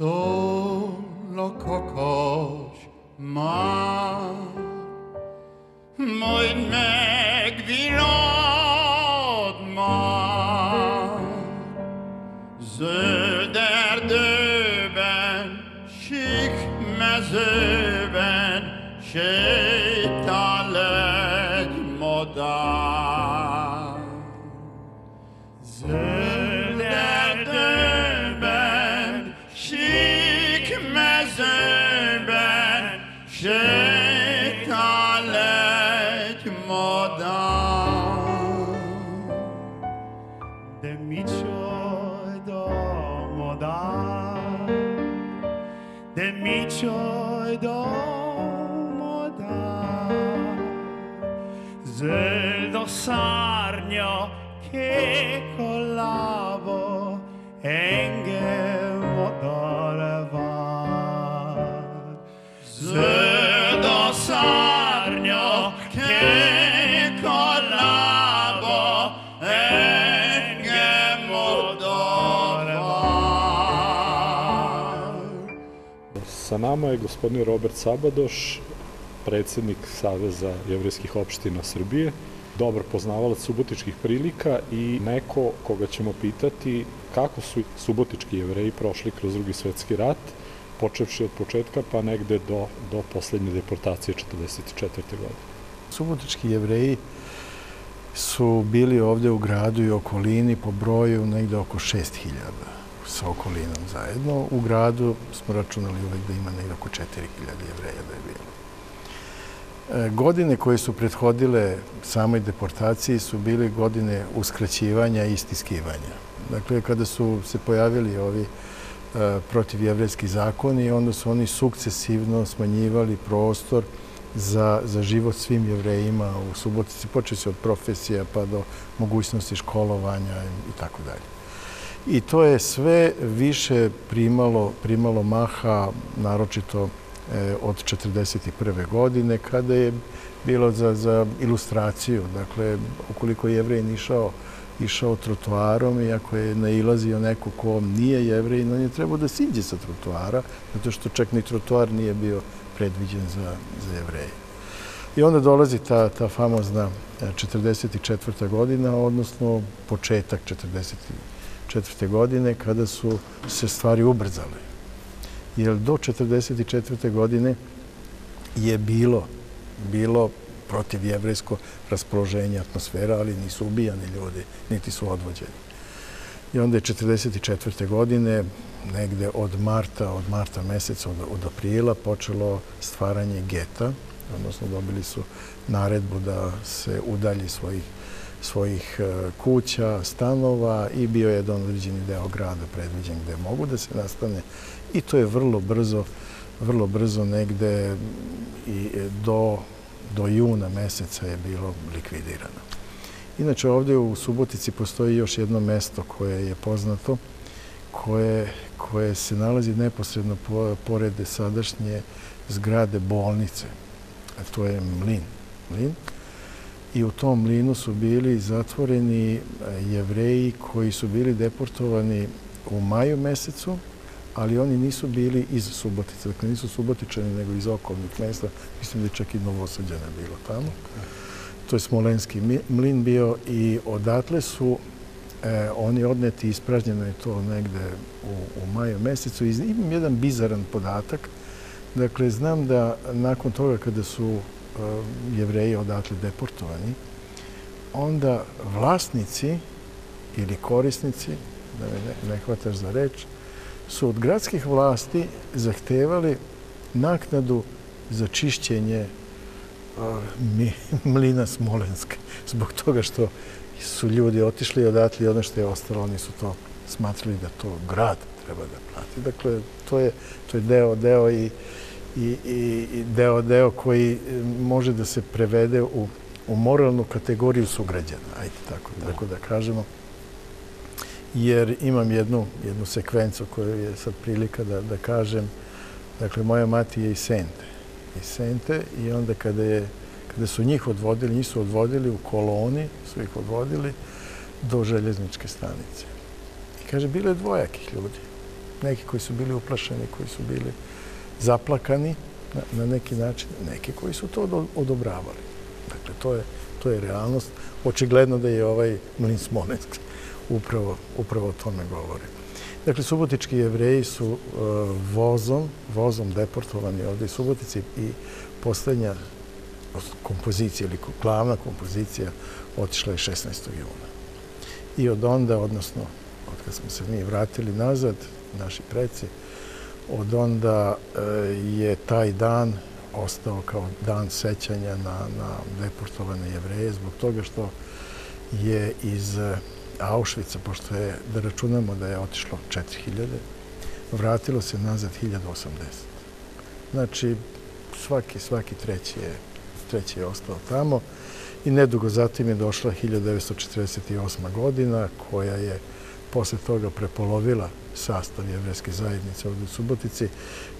So. Nama je gospodin Robert Sabadoš, predsednik Saveza jevrijskih opština Srbije, dobar poznavalac subotičkih prilika i neko koga ćemo pitati kako su subotički jevreji prošli kroz drugi svetski rat, počevši od početka pa negde do, do poslednje deportacije 44. godine. Subotički jevreji su bili ovde u gradu i okolini po broju negde oko 6000 sa okolinom zajedno. U gradu smo računali uvek da ima negde oko 4000 jevreja da je bilo. E, Godine koje su prethodile samoj deportaciji su bili godine uskraćivanja i istiskivanja. Dakle, kada su se pojavili ovi e, protivjevrejski zakoni, onda su oni sukcesivno smanjivali prostor za, za život svim jevrejima u Subotici, počeo se od profesija pa do mogućnosti školovanja i tako dalje. I to je sve više primalo, primalo maha, naročito e, od 1941. godine, kada je bilo za, za ilustraciju. Dakle, ukoliko je jevrej išao, išao trotoarom i ako je nailazio neko ko nije jevrej, on je trebao da siđe sa trotoara, zato što čak ni trotoar nije bio predviđen za, za jevreje. I onda dolazi ta, ta famozna e, 44. godina, odnosno početak 44. godine, kada su se stvari ubrzale. Jer do 44. godine je bilo, bilo protiv jevrejsko raspoloženje atmosfera, ali nisu ubijani ljudi, niti su odvođeni. I onda je 44. godine, negde od marta, od marta meseca, od aprila, počelo stvaranje geta, odnosno dobili su naredbu da se udalji svojih, svojih e, kuća, stanova i bio je jedan određeni deo grada predviđen gde mogu da se nastane i to je vrlo brzo, vrlo brzo negde i do, do juna meseca je bilo likvidirano. Inače, ovde u Subotici postoji još jedno mesto koje je poznato, koje, koje se nalazi neposredno po, pored sadašnje zgrade bolnice. A to je mlin. mlin. I u tom mlinu su bili zatvoreni jevreji koji su bili deportovani u maju mesecu, ali oni nisu bili iz Subotice. Dakle, nisu Subotičani, nego iz okolnih mesta. Mislim da je čak i Novosađana bilo tamo to je Smolenski mlin bio i odatle su e, oni odneti, ispražnjeno je to negde u, u maju mesecu. I imam jedan bizaran podatak. Dakle, znam da nakon toga kada su e, jevreji odatle deportovani, onda vlasnici ili korisnici, da me ne, hvataš za reč, su od gradskih vlasti zahtevali naknadu za čišćenje mi, mlina Smolenske. Zbog toga što su ljudi otišli odatle i ono što je ostalo, oni su to smatrali da to grad treba da plati. Dakle, to je, to je deo, deo i, i, i deo, deo koji može da se prevede u, u moralnu kategoriju sugrađana, ajde tako, tako da kažemo. Jer imam jednu, jednu sekvencu koju je sad prilika da, da kažem. Dakle, moja mati je iz Sente iz Sente i onda kada, je, kada su njih odvodili, njih su odvodili u koloni, su ih odvodili do željezničke stanice. I kaže, bilo je dvojakih ljudi. Neki koji su bili uplašeni, koji su bili zaplakani na, neki način, neki koji su to odobravali. Dakle, to je, to je realnost. Očigledno da je ovaj Mlin Smolensk upravo, upravo o tome govori. Dakle, subotički jevreji su uh, vozom, vozom deportovani ovde iz Subotice i poslednja kompozicija ili glavna kompozicija otišla je 16. juna. I od onda, odnosno od kad smo se mi vratili nazad, naši preci, od onda uh, je taj dan ostao kao dan sećanja na, na deportovane jevreje zbog toga što je iz Auschwitza, pošto je, da računamo da je otišlo 4000, vratilo se nazad 1080. Znači, svaki, svaki treći je, treći je ostao tamo i nedugo zatim je došla 1948. godina koja je posle toga prepolovila sastav jevreske zajednice ovde u Subotici,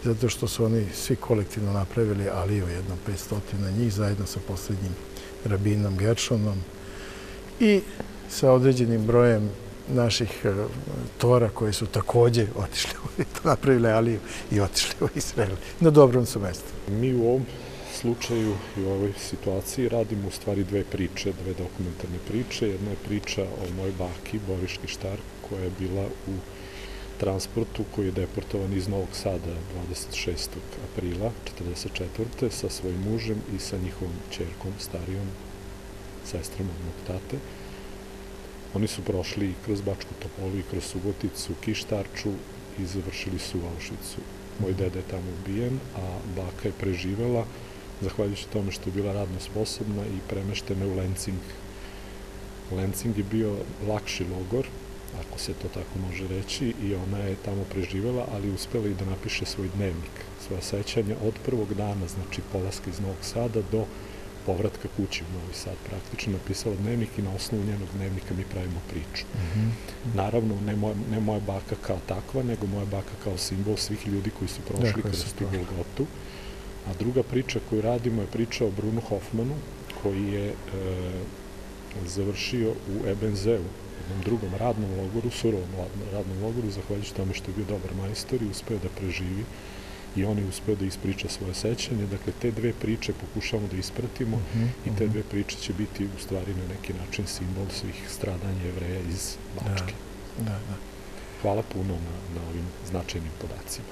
zato što su oni svi kolektivno napravili Aliju, jedno 500 njih, zajedno sa poslednjim rabinom Geršonom i sa određenim brojem naših e, tora koji su takođe otišli u napravili Aliju i otišli u Izrael. Na dobrom su mestu. Mi u ovom slučaju i u ovoj situaciji radimo u stvari dve priče, dve dokumentarne priče. Jedna je priča o mojoj baki, Boriški Štar, koja je bila u transportu koji je deportovan iz Novog Sada 26. aprila 1944. sa svojim mužem i sa njihovom čerkom, starijom, sestrom od mog tate. Oni su prošli i kroz Bačku Topolu i kroz Suboticu, Kištarču i završili su u Auschwitzu. Moj deda je tamo ubijen, a baka je preživela, zahvaljujući tome što je bila radno sposobna i premeštena u Lenzing. Lenzing je bio lakši logor, ako se to tako može reći, i ona je tamo preživela, ali uspela i da napiše svoj dnevnik, svoje sećanja od prvog dana, znači polaska iz Novog Sada do povratka kući u Novi Sad praktično napisala dnevnik i na osnovu njenog dnevnika mi pravimo priču. Mm -hmm. Naravno, ne moja, ne moja baka kao takva, nego moja baka kao simbol svih ljudi koji su prošli dakle, kroz tu Golgotu. A druga priča koju radimo je priča o Brunu Hoffmanu, koji je e, završio u Ebenzeu, jednom drugom radnom logoru, surovom radnom logoru, zahvaljujući tome što je bio dobar majstor i uspeo da preživi i on je uspeo da ispriča svoje sećanje. Dakle, te dve priče pokušavamo da ispratimo uh mhm, -huh, i te mhm. dve priče će biti u stvari na neki način simbol svih stradanja jevreja iz Bačke. Da, da, da. Hvala puno na, na ovim značajnim podacima.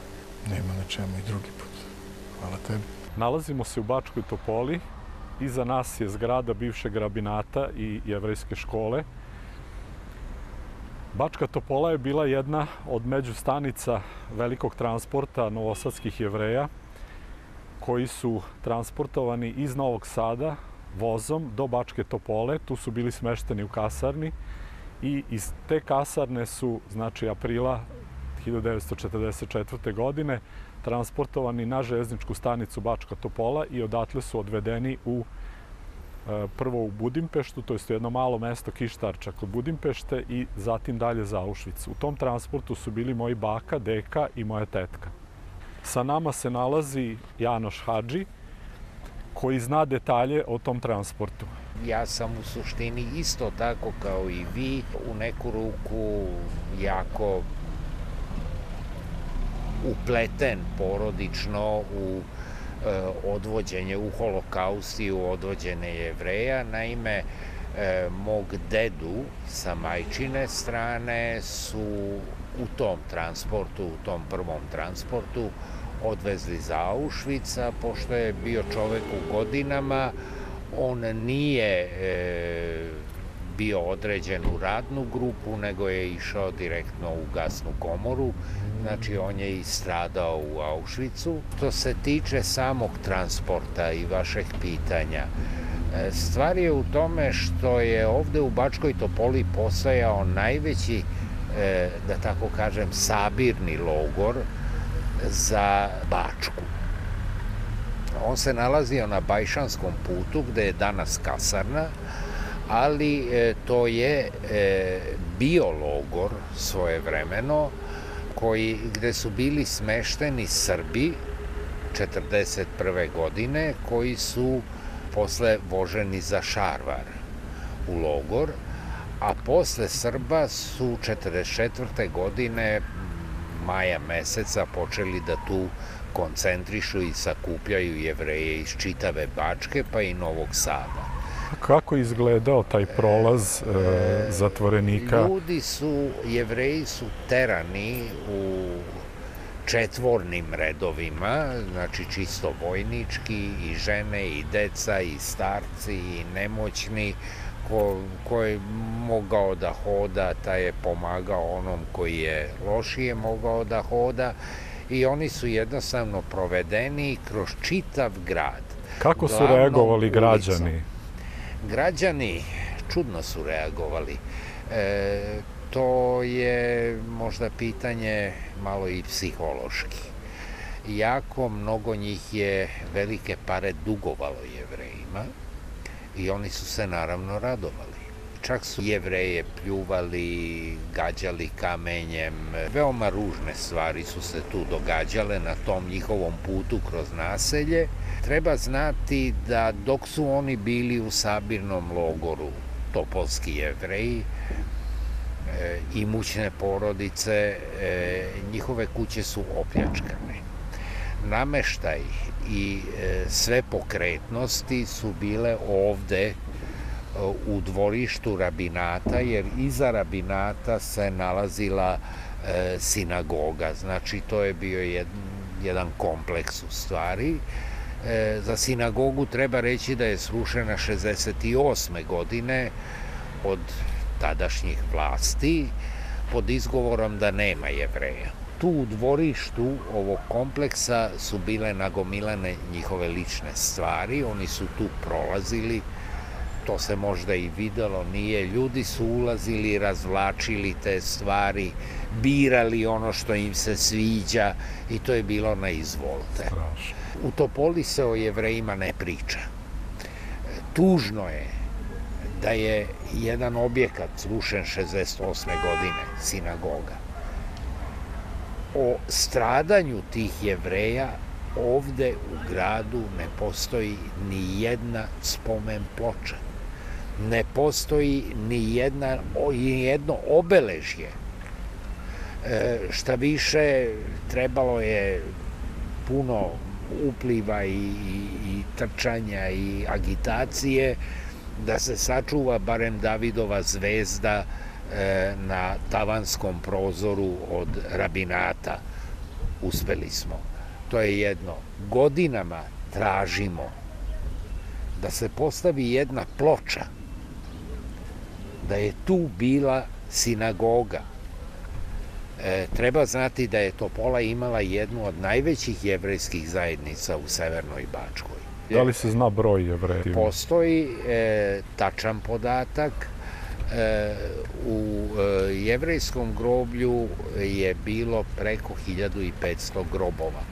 Nema na čemu i drugi put. Hvala tebi. Nalazimo se u Bačkoj Topoli. Iza nas je zgrada bivšeg rabinata i jevrejske škole. Bačka Topola je bila jedna od međustanica velikog transporta novosadskih jevreja koji su transportovani iz Novog Sada vozom do Bačke Topole. Tu su bili smešteni u kasarni i iz te kasarne su, znači aprila 1944. godine, transportovani na železničku stanicu Bačka Topola i odatle su odvedeni u E, prvo u Budimpeštu, to je jedno malo mesto Kištarča kod Budimpešte i zatim dalje za Auschwitz. U tom transportu su bili moji baka, deka i moja tetka. Sa nama se nalazi Janoš Hadži, koji zna detalje o tom transportu. Ja sam u suštini isto tako kao i vi, u neku ruku jako upleten porodično u E, odvođenje u holokausti u odvođene jevreja. Naime, e, mog dedu sa majčine strane su u tom transportu, u tom prvom transportu, odvezli za Auschwitz, pošto je bio čovek u godinama, on nije e, bio određen u radnu grupu, nego je išao direktno u gasnu komoru, znači on je i stradao u Auschwitzu. Što se tiče samog transporta i vašeg pitanja, e, stvar je u tome što je ovde u Bačkoj Topoli postojao najveći, e, da tako kažem, sabirni logor za Bačku. On se nalazio na Bajšanskom putu, gde je danas kasarna, ali e, to je e, bio logor svojevremeno koji, gde su bili smešteni Srbi 41. godine koji su posle voženi za Šarvar u logor, a posle Srba su 44. godine maja meseca počeli da tu koncentrišu i sakupljaju jevreje iz čitave Bačke pa i Novog Sada. Kako je izgledao taj prolaz e, zatvorenika? Ljudi su, jevreji su terani u četvornim redovima, znači čisto vojnički, i žene, i deca, i starci, i nemoćni, ko, ko je mogao da hoda, taj je pomagao onom koji je lošije mogao da hoda i oni su jednostavno provedeni kroz čitav grad. Kako su reagovali građani? ulicom. Građani čudno su reagovali. E, to je možda pitanje malo i psihološki. Jako mnogo njih je velike pare dugovalo jevrejima i oni su se naravno radovali. Čak su jevreje pljuvali, gađali kamenjem. Veoma ružne stvari su se tu događale na tom njihovom putu kroz naselje. Treba znati da dok su oni bili u sabirnom logoru, topolski jevreji, e, imućne porodice, e, njihove kuće su opljačkane. Nameštaj i e, sve pokretnosti su bile ovde u dvorištu rabinata, jer iza rabinata se nalazila e, sinagoga. Znači, to je bio jed, jedan kompleks u stvari. E, za sinagogu treba reći da je srušena 68. godine od tadašnjih vlasti pod izgovorom da nema jevreja. Tu u dvorištu ovog kompleksa su bile nagomilane njihove lične stvari, oni su tu prolazili, to se možda i videlo, nije. Ljudi su ulazili, razvlačili te stvari, birali ono što im se sviđa i to je bilo na izvolte. Strašno. U Topoli se o jevrejima ne priča. Tužno je da je jedan objekat srušen 68. godine, sinagoga. O stradanju tih jevreja ovde u gradu ne postoji ni jedna spomen ploča. Ne postoji ni, jedna, ni jedno obeležje. E, šta više, trebalo je puno upliva i, i, i trčanja i agitacije da se sačuva barem Davidova zvezda e, na tavanskom prozoru od rabinata. Uspeli smo. To je jedno. Godinama tražimo da se postavi jedna ploča da je tu bila sinagoga. E, treba znati da je Topola imala jednu od najvećih jevrejskih zajednica u Severnoj Bačkoj. Da li se zna broj jevreja? Postoji e, tačan podatak. E, u e, jevrejskom groblju je bilo preko 1500 grobova.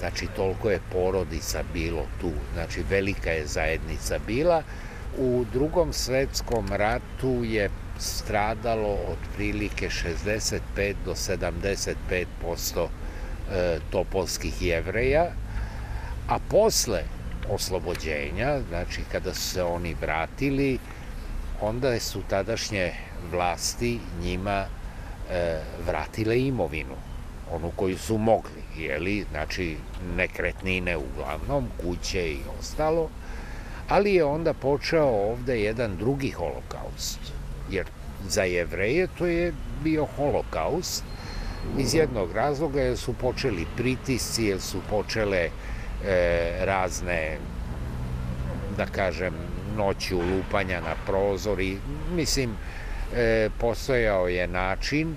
Znači, toliko je porodica bilo tu. Znači, velika je zajednica bila. U drugom svetskom ratu je stradalo otprilike 65 do 75 posto e, topolskih jevreja, a posle oslobođenja, znači kada su se oni vratili, onda su tadašnje vlasti njima e, vratile imovinu, onu koju su mogli, jeli, znači nekretnine uglavnom, kuće i ostalo, ali je onda počeo ovde jedan drugi holokaust, jer za jevreje to je bio holokaust. Iz jednog razloga jer su počeli pritisci, jer su počele e, razne, da kažem, noću lupanja na prozor i, mislim, e, postojao je način,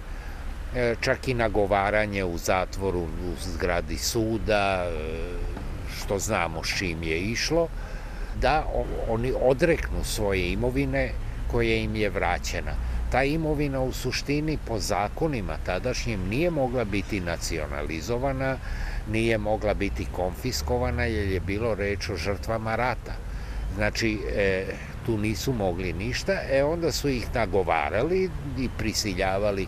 e, čak i nagovaranje u zatvoru u zgradi suda, e, što znamo s čim je išlo, da oni odreknu svoje imovine koje im je vraćena. Ta imovina u suštini po zakonima tadašnjim nije mogla biti nacionalizovana, nije mogla biti konfiskovana jer je bilo reč o žrtvama rata. Znači, e, tu nisu mogli ništa, e onda su ih nagovarali i prisiljavali.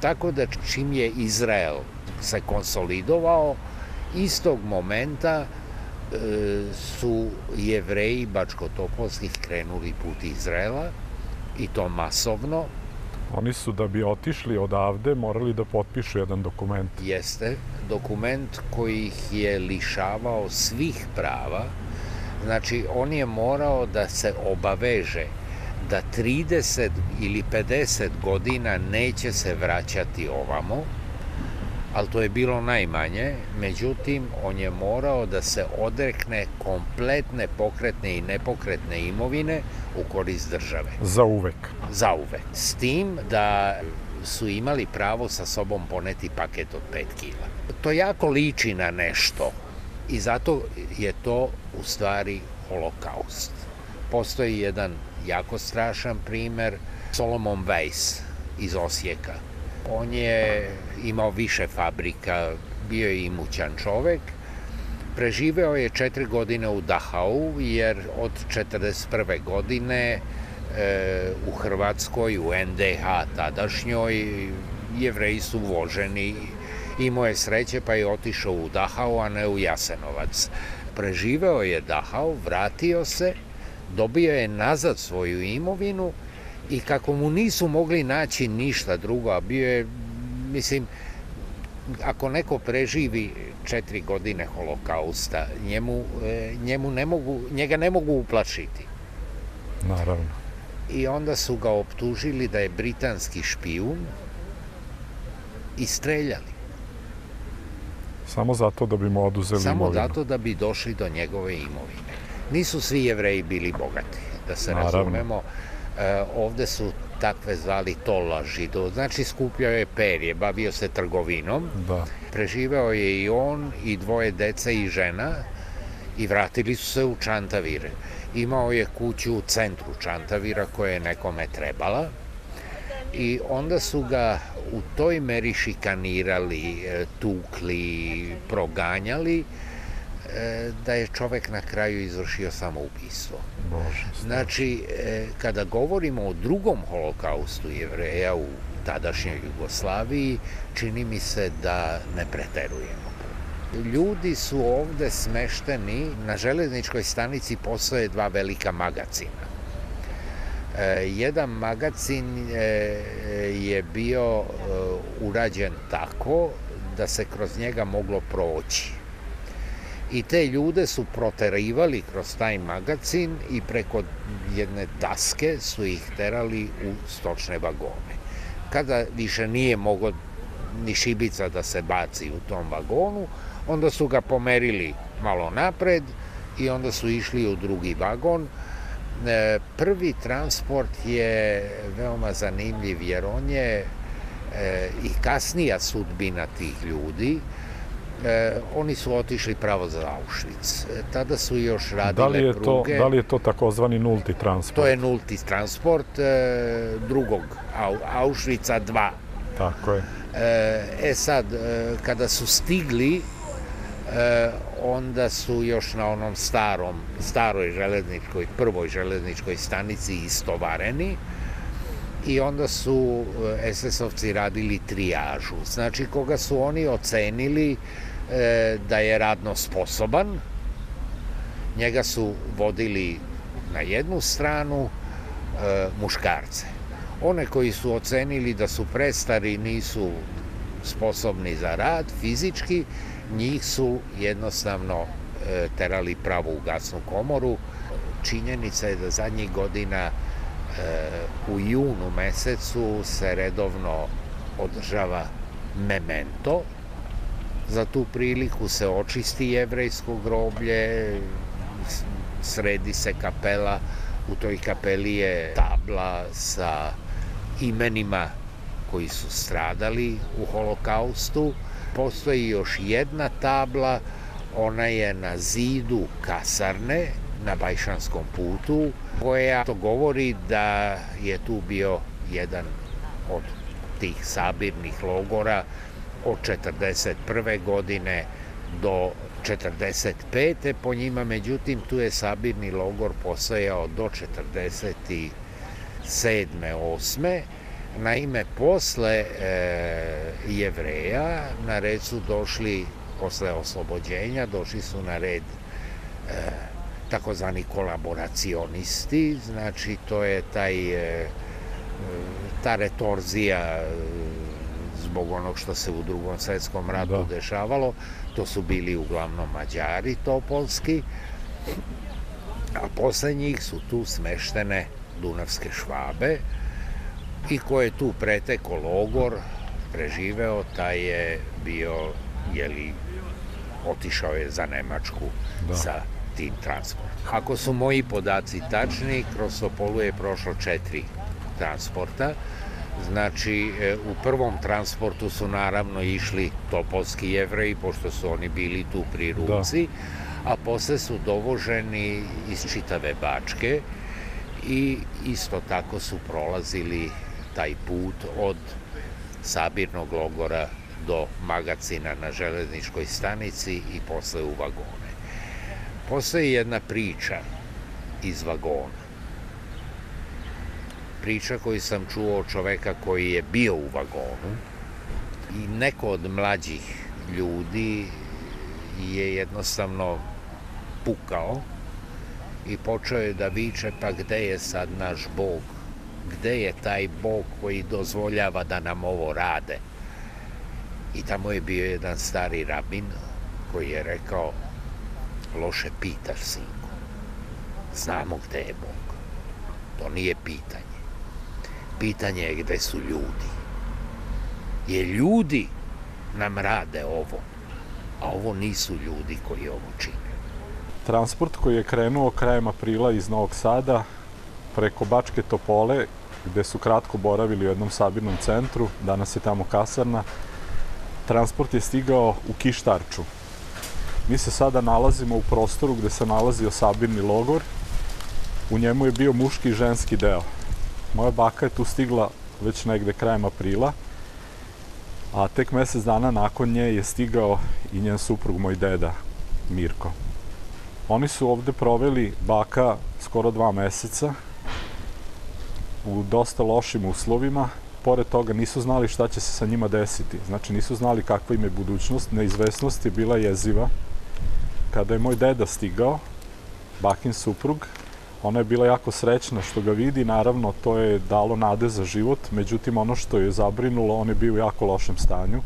Tako da čim je Izrael se konsolidovao, istog momenta su jevreji bačkotopolskih krenuli put Izraela i to masovno Oni su da bi otišli odavde morali da potpišu jedan dokument. Jeste dokument koji ih je lišavao svih prava. Znači, on je morao da se obaveže da 30 ili 50 godina neće se vraćati ovamo, ali to je bilo najmanje, međutim, on je morao da se odrekne kompletne pokretne i nepokretne imovine u korist države. Za uvek. Za uvek. S tim da su imali pravo sa sobom poneti paket od 5 kila. To jako liči na nešto i zato je to u stvari holokaust. Postoji jedan jako strašan primer, Solomon Weiss iz Osijeka. On je imao više fabrika, bio je imućan čovek, preživeo je četiri godine u Dachau, jer od 41. godine e, u Hrvatskoj, u NDH tadašnjoj, jevreji su voženi, imao je sreće pa je otišao u Dachau, a ne u Jasenovac. Preživeo je Dachau, vratio se, dobio je nazad svoju imovinu i kako mu nisu mogli naći ništa drugo, a bio je, mislim, ako neko preživi četiri godine holokausta, njemu, e, njemu ne mogu, njega ne mogu uplašiti. Naravno. I onda su ga optužili da je britanski špijun i streljali. Samo zato da bi mu oduzeli Samo imovinu. zato da bi došli do njegove imovine. Nisu svi jevreji bili bogati, da se Naravno. razumemo. E, ovde su takve zvali tola žido, znači skupljao je perje, bavio se trgovinom, Da. preživeo je i on i dvoje dece i žena i vratili su se u Čantavir. Imao je kuću u centru Čantavira koja je nekome trebala i onda su ga u toj meri šikanirali, e, tukli, proganjali, e, da je čovek na kraju izvršio samoubistvo. Bože. Znači, e, kada govorimo o drugom holokaustu jevreja u tadašnjoj Jugoslaviji, čini mi se da ne preterujemo. Ljudi su ovde smešteni, na železničkoj stanici postoje dva velika magacina. E, jedan magacin e, je bio e, urađen tako da se kroz njega moglo proći. I te ljude su proterivali kroz taj magacin i preko jedne daske su ih terali u stočne vagone. Kada više nije mogo ni šibica da se baci u tom vagonu, onda su ga pomerili malo napred i onda su išli u drugi vagon. E, Prvi transport je veoma zanimljiv jer on je e, i kasnija sudbina tih ljudi, e, oni su otišli pravo za Auschwitz. E, tada su još radile Da li je to, pruge. da li je to takozvani nulti transport? To je nulti transport e, drugog Au, Auschwitza 2. Tako je. E, e sad, e, kada su stigli, e, onda su još na onom starom, staroj železničkoj, prvoj železničkoj stanici istovareni i onda su e, SS-ovci radili trijažu. Znači, koga su oni ocenili e, da je radno sposoban, njega su vodili na jednu stranu e, muškarce. One koji su ocenili da su prestari, nisu sposobni za rad fizički, njih su jednostavno terali pravo u gasnu komoru. Činjenica je da zadnjih godina u junu mesecu se redovno održava memento. Za tu priliku se očisti jevrejsko groblje, sredi se kapela, u toj kapeli je tabla sa imenima koji su stradali u holokaustu. Postoji još jedna tabla, ona je na zidu kasarne na Bajšanskom putu, koja to govori da je tu bio jedan od tih sabirnih logora od 41. godine do 45. po njima, međutim tu je sabirni logor postojao do 47. 8. Naime, posle e, jevreja na red su došli, posle oslobođenja, došli su na red e, takozvani kolaboracionisti, znači to je taj e, ta retorzija e, zbog onog što se u drugom svetskom ratu Da. dešavalo, to su bili uglavnom Mađari topolski, a posle njih su tu smeštene Dunavske švabe i ko je tu preteko logor, preživeo, taj je bio, jeli, otišao je za Nemačku Da. sa tim transportom. Ako su moji podaci tačni, kroz Topolu je prošlo četiri transporta. Znači, e, u prvom transportu su naravno išli topolski jevreji, pošto su oni bili tu pri ruci, a posle su dovoženi iz čitave Bačke i isto tako su prolazili taj put od sabirnog logora do magacina na železničkoj stanici i posle u vagone. Postoji jedna priča iz vagona. Priča koju sam čuo od čoveka koji je bio u vagonu i neko od mlađih ljudi je jednostavno pukao i počeo je da viče pa gde je sad naš Bog? Gde je taj Bog koji dozvoljava da nam ovo rade? I tamo je bio jedan stari rabin koji je rekao loše pitaš, sinko. Znamo gde je Bog. To nije pitanje. Pitanje je gde su ljudi. Jer ljudi nam rade ovo, a ovo nisu ljudi koji ovo čine. Transport koji je krenuo krajem aprila iz Novog Sada preko Bačke Topole, gde su kratko boravili u jednom sabirnom centru, danas je tamo kasarna, transport je stigao u Kištarču. Mi se sada nalazimo u prostoru gde se nalazio sabirni logor. U njemu je bio muški i ženski deo. Moja baka je tu stigla već negde krajem aprila, a tek mesec dana nakon nje je stigao i njen suprug, moj deda, Mirko. Oni su ovde proveli baka skoro dva meseca u dosta lošim uslovima. Pored toga nisu znali šta će se sa njima desiti. Znači nisu znali kakva im je budućnost. Neizvesnost je bila jeziva. Kada je moj deda stigao, bakin suprug, ona je bila jako srećna što ga vidi. Naravno, to je dalo nade za život. Međutim, ono što je zabrinulo, on je bio u jako lošem stanju.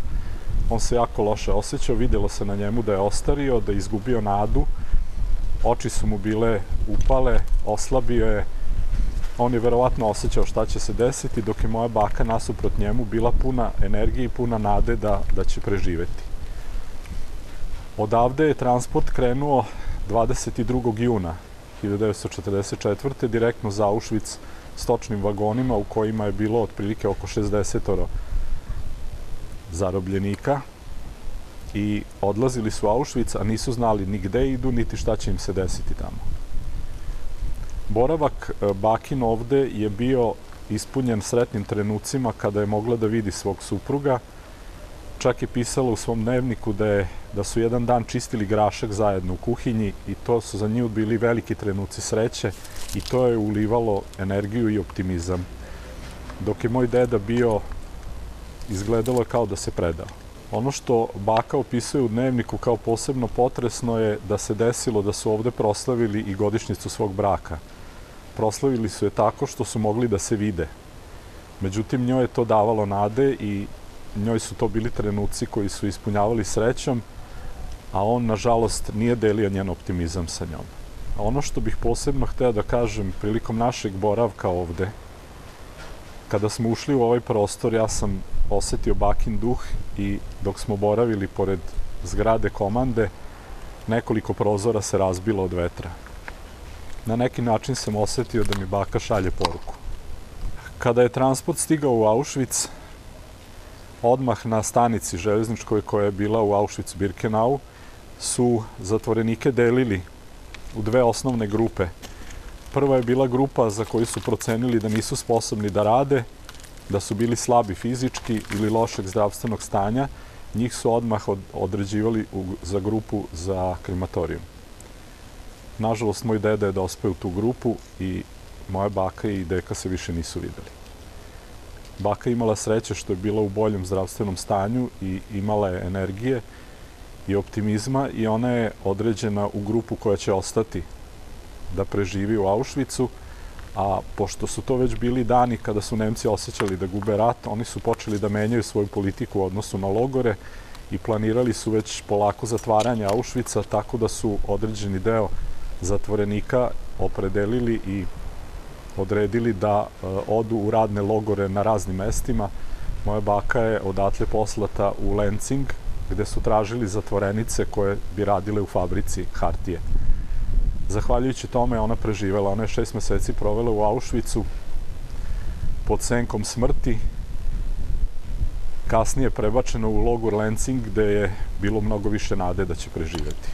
On se jako loše osjećao. Videlo se na njemu da je ostario, da je izgubio nadu oči su mu bile upale, oslabio je, on je verovatno osjećao šta će se desiti, dok je moja baka nasuprot njemu bila puna energije i puna nade da, da će preživeti. Odavde je transport krenuo 22. juna 1944. direktno za Auschwitz stočnim vagonima u kojima je bilo otprilike oko 60 zarobljenika i odlazili su u Auschwitz, a nisu znali ni gde idu, niti šta će im se desiti tamo. Boravak e, Bakin ovde je bio ispunjen sretnim trenucima kada je mogla da vidi svog supruga. Čak je pisala u svom dnevniku da, je, da su jedan dan čistili grašak zajedno u kuhinji i to su za nju bili veliki trenuci sreće i to je ulivalo energiju i optimizam. Dok je moj deda bio, izgledalo kao da se predao. Ono što baka opisuje u dnevniku kao posebno potresno je da se desilo da su ovde proslavili i godišnjicu svog braka. Proslavili su je tako što su mogli da se vide. Međutim, njoj je to davalo nade i njoj su to bili trenuci koji su ispunjavali srećom, a on, nažalost, nije delio njen optimizam sa njom. A ono što bih posebno hteo da kažem prilikom našeg boravka ovde, kada smo ušli u ovaj prostor, ja sam osetio bakin duh i dok smo boravili pored zgrade komande, nekoliko prozora se razbilo od vetra. Na neki način sam osetio da mi baka šalje poruku. Kada je transport stigao u Auschwitz, odmah na stanici železničkoj koja je bila u Auschwitz-Birkenau, su zatvorenike delili u dve osnovne grupe. Prva je bila grupa za koju su procenili da nisu sposobni da rade, da su bili slabi fizički ili lošeg zdravstvenog stanja, njih su odmah od, određivali u, za grupu za krematorijum. Nažalost, moj deda je dospeo u tu grupu i moja baka i deka se više nisu videli. Baka imala sreće što je bila u boljem zdravstvenom stanju i imala je energije i optimizma i ona je određena u grupu koja će ostati da preživi u Auschwitzu, a pošto su to već bili dani kada su Nemci osjećali da gube rat, oni su počeli da menjaju svoju politiku u odnosu na logore i planirali su već polako zatvaranje Auschwitza, tako da su određeni deo zatvorenika opredelili i odredili da e, odu u radne logore na raznim mestima. Moja baka je odatle poslata u Lenzing, gde su tražili zatvorenice koje bi radile u fabrici Hartije. Zahvaljujući tome ona preživela. Ona je šest meseci provela u Auschwitzu pod senkom smrti. Kasnije prebačena u logor Lenzing gde je bilo mnogo više nade da će preživeti.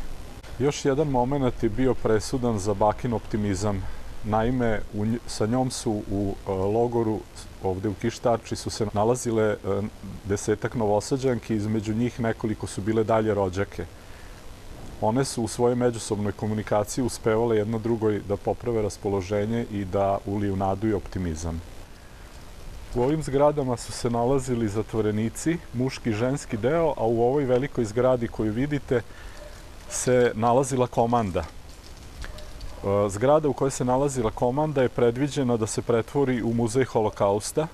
Još jedan moment je bio presudan za Bakin optimizam. Naime, sa njom su u e, logoru ovde u Kištarči su se nalazile e, desetak novosađanki, između njih nekoliko su bile dalje rođake. One su u svojoj međusobnoj komunikaciji uspevale jedno drugoj da poprave raspoloženje i da uliju nadu i optimizam. U ovim zgradama su se nalazili zatvorenici, muški i ženski deo, a u ovoj velikoj zgradi koju vidite se nalazila komanda. E, zgrada u kojoj se nalazila komanda je predviđena da se pretvori u muzej holokausta,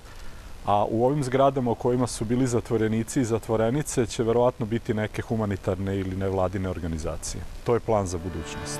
a u ovim zgradama u kojima su bili zatvorenici i zatvorenice će verovatno biti neke humanitarne ili nevladine organizacije. To je plan za budućnost.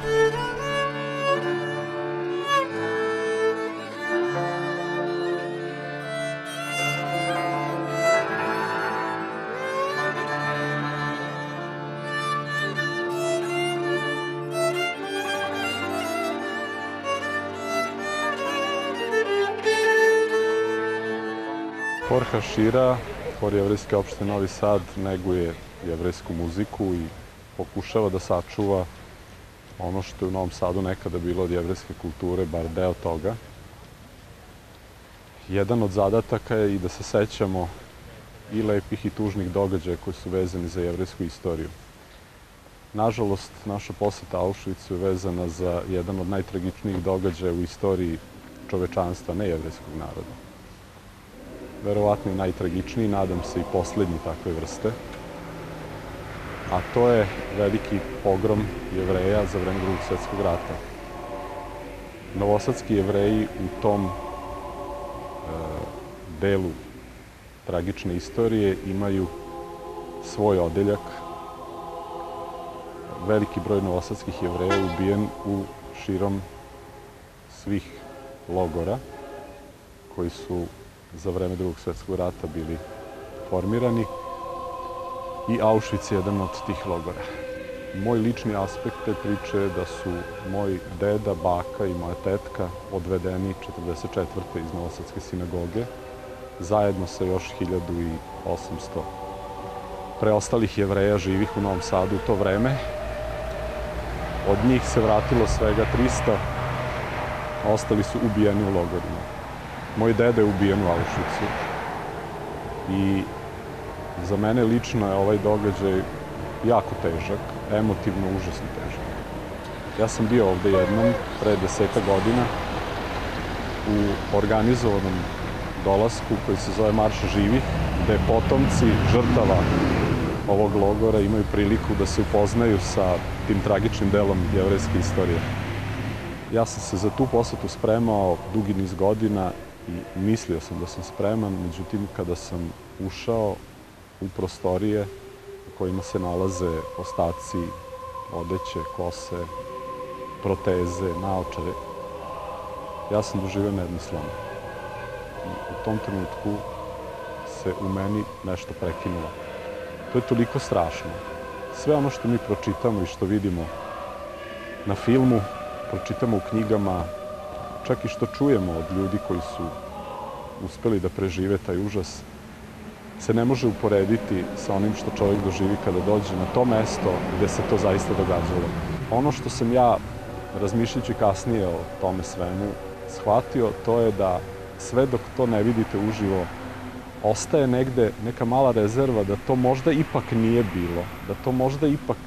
Hor Hašira, Hor jevrijske opštine Novi Sad, neguje jevrijsku muziku i pokušava da sačuva ono što je u Novom Sadu nekada bilo od jevrijske kulture, bar deo toga. Jedan od zadataka je i da se sećamo i lepih i tužnih događaja koji su vezani za jevrijsku istoriju. Nažalost, naša poseta Auschwitzu je vezana za jedan od najtragičnijih događaja u istoriji čovečanstva, ne jevrijskog naroda verovatno i najtragičniji, nadam se i poslednji takve vrste. A to je veliki pogrom jevreja za vreme drugog svetskog rata. Novosadski jevreji u tom e, delu tragične istorije imaju svoj odeljak. Veliki broj novosadskih jevreja ubijen u širom svih logora koji su za vreme drugog svetskog rata bili formirani i Auschwitz je jedan od tih logora. Moj lični aspekt te priče je da su moj deda, baka i moja tetka odvedeni 44. iz Novosadske sinagoge zajedno sa još 1800 preostalih jevreja živih u Novom Sadu u to vreme. Od njih se vratilo svega 300, a ostali su ubijeni u logorima. Moj deda je ubijen u Auschwitzu i za mene lično je ovaj događaj jako težak, emotivno užasno težak. Ja sam bio ovde jednom, pre deseta godina, u organizovanom dolasku koji se zove Marš živih, gde potomci žrtava ovog logora imaju priliku da se upoznaju sa tim tragičnim delom jevrejske istorije. Ja sam se za tu posetu spremao dugi niz godina i mislio sam da sam spreman, međutim kada sam ušao u prostorije u kojima se nalaze ostaci odeće, kose, proteze, naočare, ja sam doživio jednu slamu. I u tom trenutku se u meni nešto prekinulo. To je toliko strašno. Sve ono što mi pročitamo i što vidimo na filmu, pročitamo u knjigama, čak i što čujemo od ljudi koji su uspeli da prežive taj užas, se ne može uporediti sa onim što čovjek doživi kada dođe na to mesto gde se to zaista događalo. Ono što sam ja, razmišljajući kasnije o tome svemu, shvatio, to je da sve dok to ne vidite uživo, ostaje negde neka mala rezerva da to možda ipak nije bilo, da to možda ipak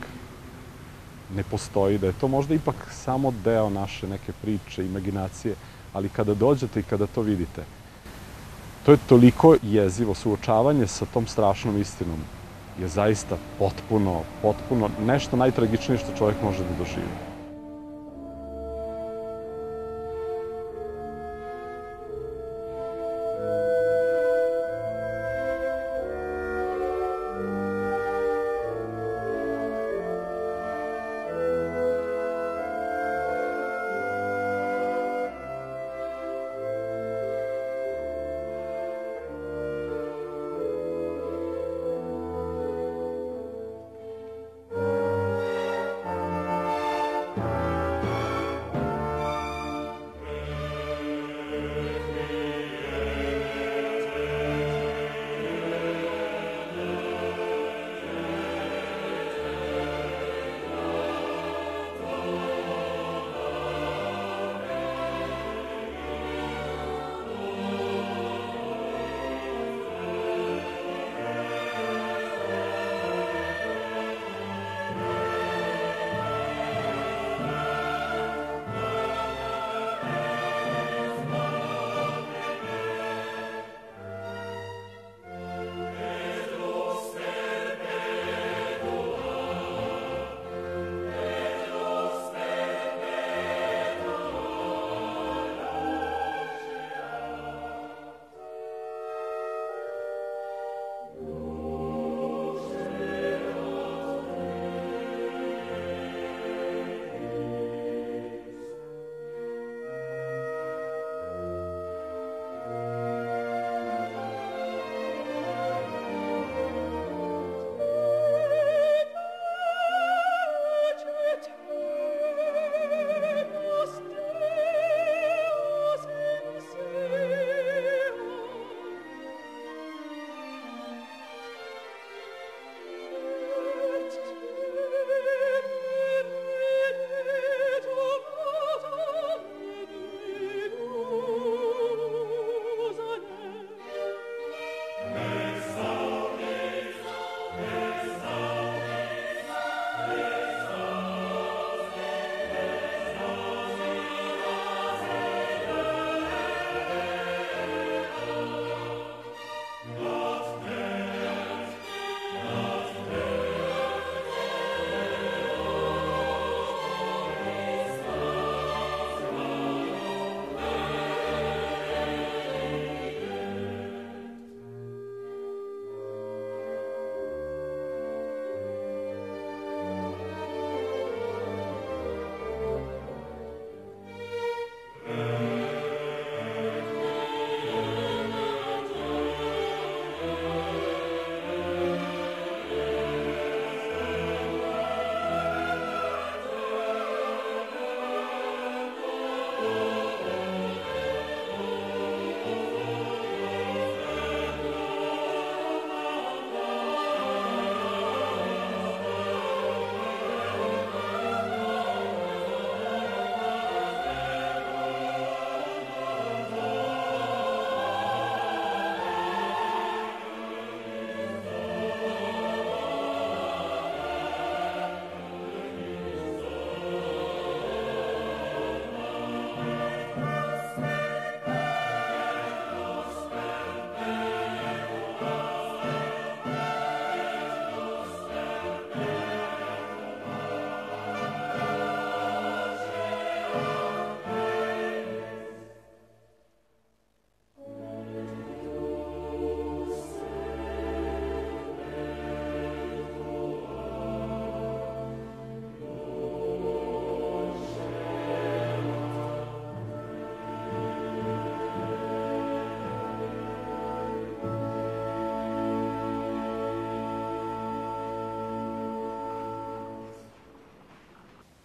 ne postoji, da je to možda ipak samo deo naše neke priče, imaginacije, ali kada dođete i kada to vidite, to je toliko jezivo suočavanje sa tom strašnom istinom je zaista potpuno, potpuno nešto najtragičnije što čovjek može da doživi.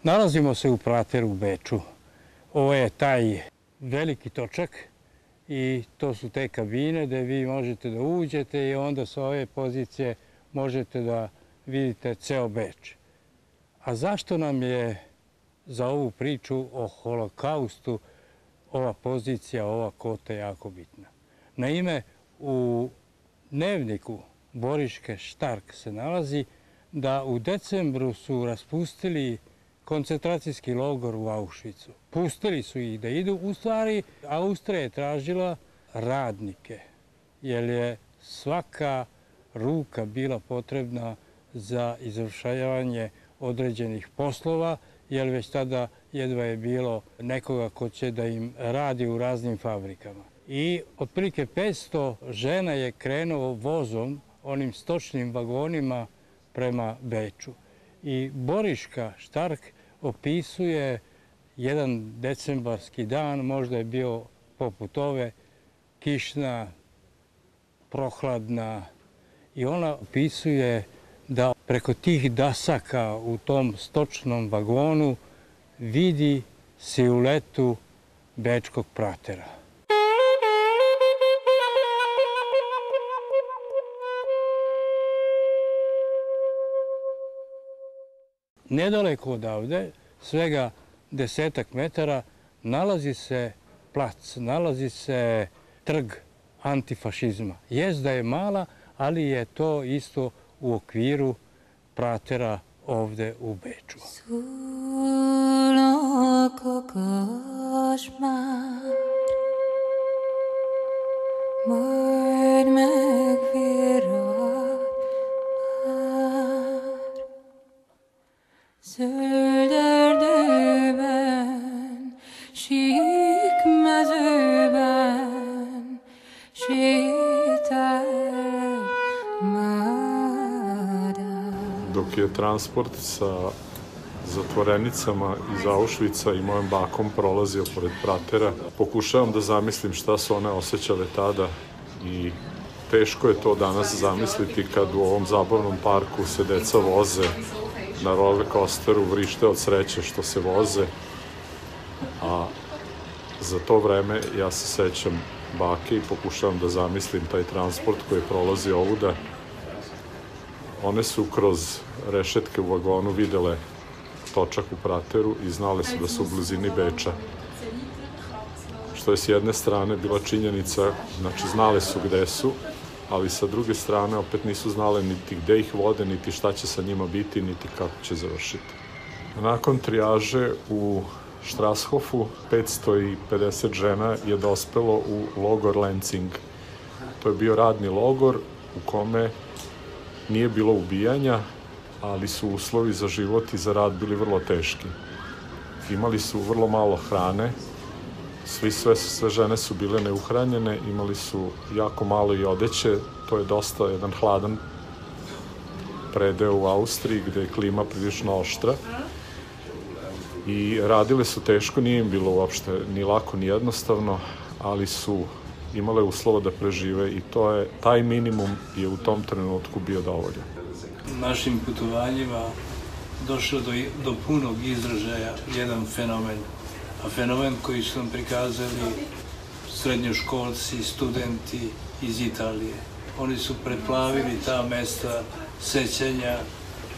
Nalazimo se u Prateru u Beču. Ovo je taj veliki točak i to su te kabine gde vi možete da uđete i onda sa ove pozicije možete da vidite ceo Beč. A zašto nam je za ovu priču o holokaustu ova pozicija, ova kota jako bitna? Naime, u dnevniku Boriške Štark se nalazi da u decembru su raspustili koncentracijski logor u Auschwitzu. Pustili su ih da idu. U stvari, Austrija je tražila radnike, jer je svaka ruka bila potrebna za izvršavanje određenih poslova, jer već tada jedva je bilo nekoga ko će da im radi u raznim fabrikama. I otprilike 500 žena je krenuo vozom, onim stočnim vagonima prema Beču. I Boriška Štark opisuje jedan decembarski dan, možda je bio poput ove, kišna, prohladna i ona opisuje da preko tih dasaka u tom stočnom vagonu vidi siluletu bečkog pratera. Nedaleko odavde, svega desetak metara, nalazi se plac, nalazi se trg antifašizma. Jest da je mala, ali je to isto u okviru pratera ovde u Beču. Suloko košmar Majd megvirrad Zöld erdőben, sík mezőben Sétál Dok je transport sa zatvorenicama iz Auschwitza i mojom bakom prolazio pored pratera, pokušavam da zamislim šta su one osjećale tada i teško je to danas zamisliti kad u ovom zabavnom parku se deca voze na roller coasteru, vrište od sreće što se voze, a za to vreme ja se sećam bake i pokušavam da zamislim taj transport koji prolazi ovuda. One su kroz rešetke u vagonu videle točak u prateru i znale su da su u blizini Beča. Što je s jedne strane bila činjenica, znači znale su gde su, ali sa druge strane opet nisu znale niti gde ih vode, niti šta će sa njima biti, niti kako će završiti. Nakon trijaže u Strashofu 550 žena je dospelo u logor Lenzing. To je bio radni logor u kome nije bilo ubijanja, ali su uslovi za život i za rad bili vrlo teški. Imali su vrlo malo hrane, svi sve, sve žene su bile neuhranjene, imali su jako malo i odeće, to je dosta jedan hladan predeo u Austriji gde je klima prilično oštra i radile su teško, nije im bilo uopšte ni lako ni jednostavno, ali su imale uslova da prežive i to je, taj minimum je u tom trenutku bio dovoljan. našim putovanjima došlo do, do punog izražaja jedan fenomen. Fenomen koji su nam prikazali srednjoškolci, studenti iz Italije. Oni su preplavili ta mesta sećanja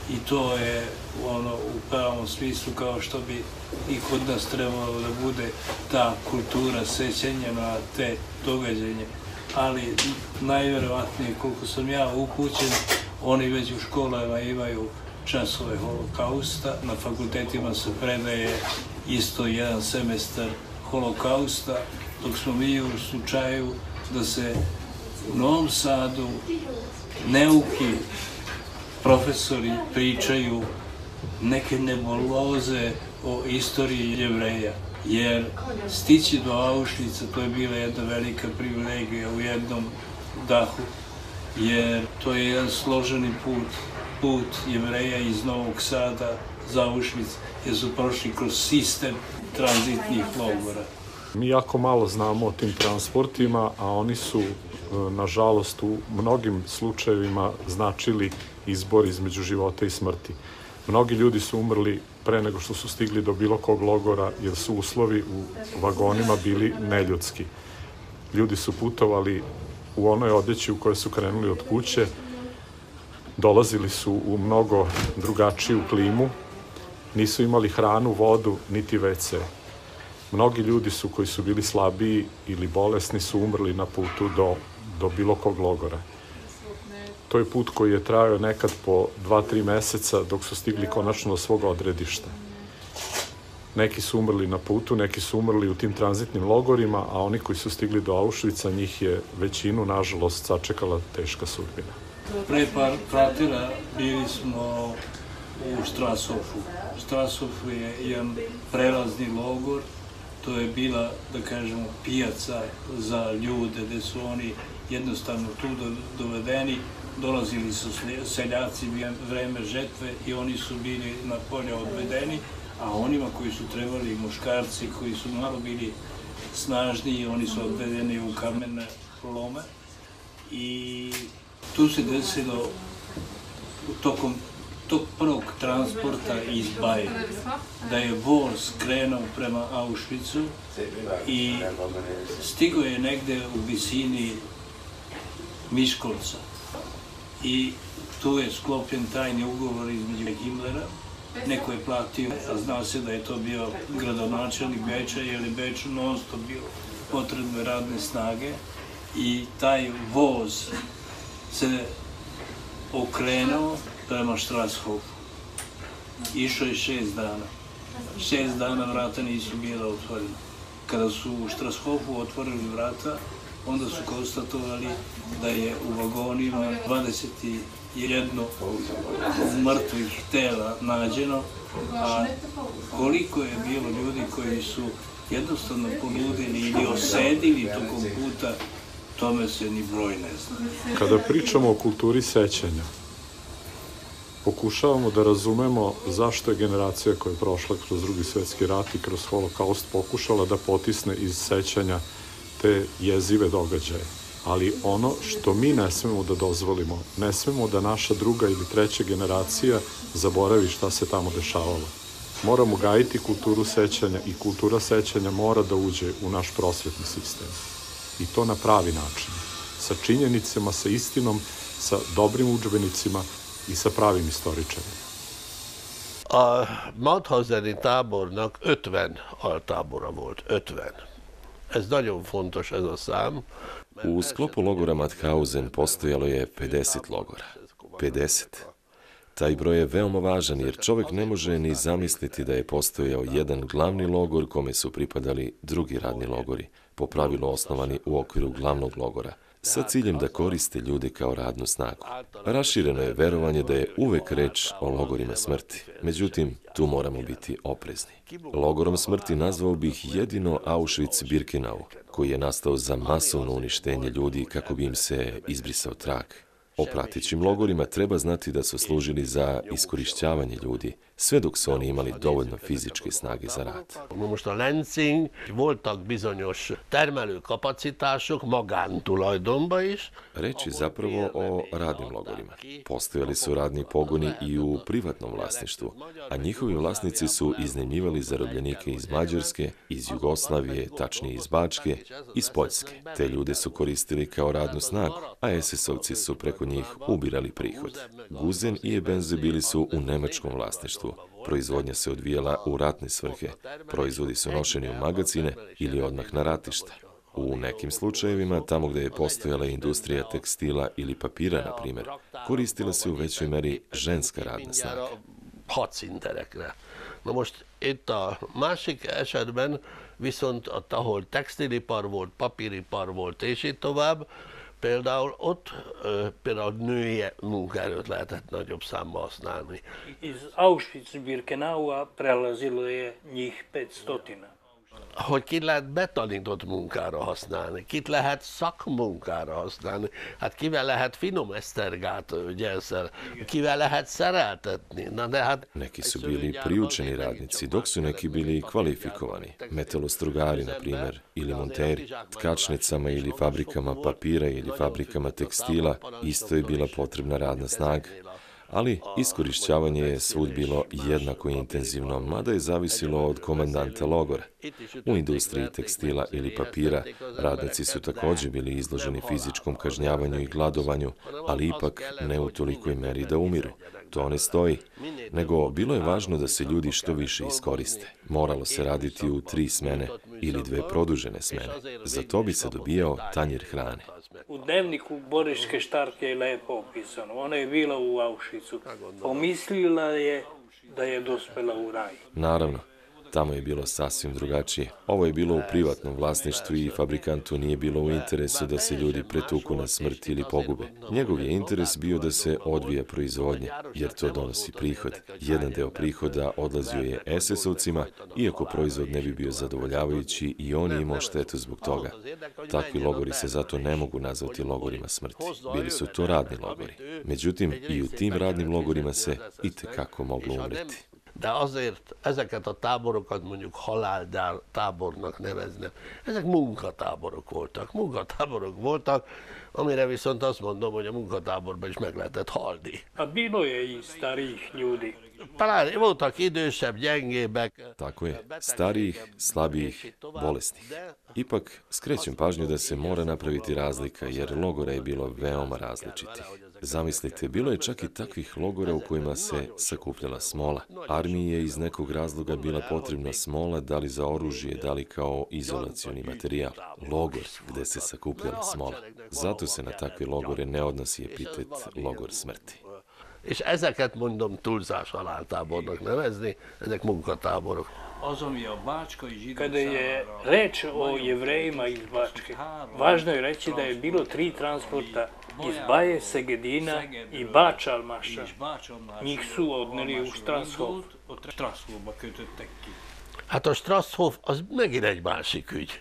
i to je ono u pravom smislu kao što bi i kod nas trebalo da bude ta kultura sećanja na te događanje. Ali najverovatnije koliko sam ja upućen, oni već u školama imaju časove holokausta, na fakultetima se predaje isto jedan semestar holokausta, dok smo mi u slučaju da se u Novom Sadu neuki profesori pričaju neke nebuloze o istoriji jevreja. Jer stići do Auschwitza to je bila jedna velika privilegija u jednom dahu, jer to je jedan složeni put, put jevreja iz Novog Sada za Auschwitz, jer su prošli kroz sistem tranzitnih logora. Mi jako malo znamo o tim transportima, a oni su, e, nažalost, u mnogim slučajevima značili izbor između života i smrti. Mnogi ljudi su umrli pre nego što su stigli do bilo kog logora, jer su uslovi u vagonima bili neljudski. Ljudi su putovali u onoj odeći u kojoj su krenuli od kuće, dolazili su u mnogo drugačiju klimu, nisu imali hranu, vodu, niti WC. Mnogi ljudi su koji su bili slabiji ili bolesni su umrli na putu do, do bilo kog logora. To je put koji je trajao nekad po 2-3 meseca dok su stigli konačno do svog odredišta. Neki su umrli na putu, neki su umrli u tim tranzitnim logorima, a oni koji su stigli do Auschwitza, njih je većinu, nažalost, sačekala teška sudbina. Pre pratera bili smo u Strasofu. Strasov je jedan prelazni logor, to je bila, da kažemo, pijaca za ljude, gde su oni jednostavno tu do- dovedeni, dolazili su seljaci vreme žetve i oni su bili na polje odvedeni, a onima koji su trebali, muškarci koji su malo bili snažniji, oni su odvedeni u kamene lome. I tu se desilo tokom tog prvog transporta iz Baje, da je voz krenuo prema Auschwitzu i stigo je negde u visini Miškolca i tu je sklopljen tajni ugovor između Himmlera. Neko je platio, a zna se da je to bio gradonačelnik Beča, jer je Beč non stop bio potrebne radne snage i taj voz se okrenuo prema Strashofu. Išao je šest dana. Šest dana vrata nisu bila otvorena. Kada su u Strashofu otvorili vrata, onda su konstatovali da je u vagonima 21 mrtvih tela nađeno, a koliko je bilo ljudi koji su jednostavno poludili ili osedili tokom puta, tome se ni broj ne zna. Kada pričamo o kulturi sećanja, pokušavamo da razumemo zašto je generacija koja je prošla kroz drugi svetski rat i kroz holokaust pokušala da potisne iz sećanja te jezive događaje. Ali ono što mi ne smemo da dozvolimo, ne smemo da naša druga ili treća generacija zaboravi šta se tamo dešavalo. Moramo gajiti kulturu sećanja i kultura sećanja mora da uđe u naš prosvetni sistem. I to na pravi način. Sa činjenicama, sa istinom, sa dobrim udžbenicima i sa pravim istoričarima. A Mauthauseni tábornak 50 altábora volt, 50. Ez nagyon fontos ez a szám. U sklopu logora Mauthausen postojalo je 50 logora. 50. Taj broj je veoma važan jer čovek ne može ni zamisliti da je postojao jedan glavni logor kome su pripadali drugi radni logori, po pravilu osnovani u okviru glavnog logora, sa ciljem da koriste ljude kao radnu snagu. Rašireno je verovanje da je uvek reč o logorima smrti. Međutim, tu moramo biti oprezni. Logorom smrti nazvao bih jedino Auschwitz-Birkenau, koji je nastao za masovno uništenje ljudi kako bi im se izbrisao trak. O pratećim logorima treba znati da su služili za iskorišćavanje ljudi, sve dok su oni imali dovoljno fizičke snage za rad. Most a Lenzing voltak bizonyos termelőkapacitások magántulajdonba is. Reč je zapravo o radnim logorima. Postojali su radni pogoni i u privatnom vlasništvu, a njihovi vlasnici su iznajmljivali zarobljenike iz Mađarske, iz Jugoslavije, tačnije iz Bačke, iz Poljske. Te ljude su koristili kao radnu snagu, a SS-ovci su preko njih ubirali prihod. Guzen i Ebenze bili su u nemačkom vlasništvu. Proizvodnja se odvijala u ratne svrhe. Proizvodi su nošeni u magacine ili odmah na ratišta. U nekim slučajevima, tamo gde je postojala industrija tekstila ili papira, na primer, koristila se u većoj meri ženska radna snaga. Na most itt a másik esetben viszont ahol textilipar volt, papíripar volt, és így tovább, például ott például női munkaerőt lehetett nagyobb számba használni. Iz Auschwitz-Birkenaua prelazilo je njih 500. Hogy ki lehet betanított munkára használni, kit lehet szakmunkára használni, hát kivel lehet finom esztergát gyenszer, kivel lehet szereltetni. Na de hát Neki su bili priučeni radnici, dok su neki bili kvalifikovani. Metalostrugari, na primer, ili monteri. Tkačnicama ili fabrikama papira ili fabrikama tekstila isto je bila potrebna radna snaga. Ali iskorišćavanje je svud bilo jednako intenzivno, mada je zavisilo od komandanta logora. U industriji tekstila ili papira radnici su takođe bili izloženi fizičkom kažnjavanju i gladovanju, ali ipak ne u tolikoj meri da umiru. To ne stoji, nego bilo je važno da se ljudi što više iskoriste. Moralo se raditi u tri smene ili dve produžene smene. Za to bi se dobijao tanjir hrane. U dnevniku Boriške štarke je lepo opisano. Ona je bila u Auschwitzu. Pomislila je da je dospela u raj. Naravno, tamo je bilo sasvim drugačije. Ovo je bilo u privatnom vlasništvu i fabrikantu nije bilo u interesu da se ljudi pretuku na smrt ili pogube. Njegov je interes bio da se odvija proizvodnja, jer to donosi prihod. Jedan deo prihoda odlazio je SS-ovcima, iako proizvod ne bi bio zadovoljavajući i on je imao štetu zbog toga. Takvi logori se zato ne mogu nazvati logorima smrti. Bili su to radni logori. Međutim, i u tim radnim logorima se i tekako moglo umreti. De azért ezeket a táborokat mondjuk haláldár tábornak neveznem. Ezek munkatáborok voltak. Munkatáborok voltak, amire viszont azt mondom, hogy a munkatáborban is meg lehetett halni. A bilo je i starijih ljudi. Talán voltak idősebb, gyengébbek. Tako je, starijih, slabijih, bolesnih. Ipak, skrećem pažnju da se mora napraviti razlika, jer logora je bilo veoma različitih. Zamislite, bilo je čak i takvih logora u kojima se sakupljala smola. Armiji je iz nekog razloga bila potrebna smola, da li za oružje, da li kao izolacioni materijal. Logor gde se sakupljala smola. Zato se na takve logore ne odnosi epitet logor smrti. És ezeket mondom túlzás haláltábornak nevezni, ezek munkatáborok. Az, Kada je reč o jevrejima iz Bačke, važno je reći da je bilo tri transporta iz Baje, Segedina i Bača Almaša. Njih su odneli u Strashof. Hát a Strasshof az megint egy másik ügy.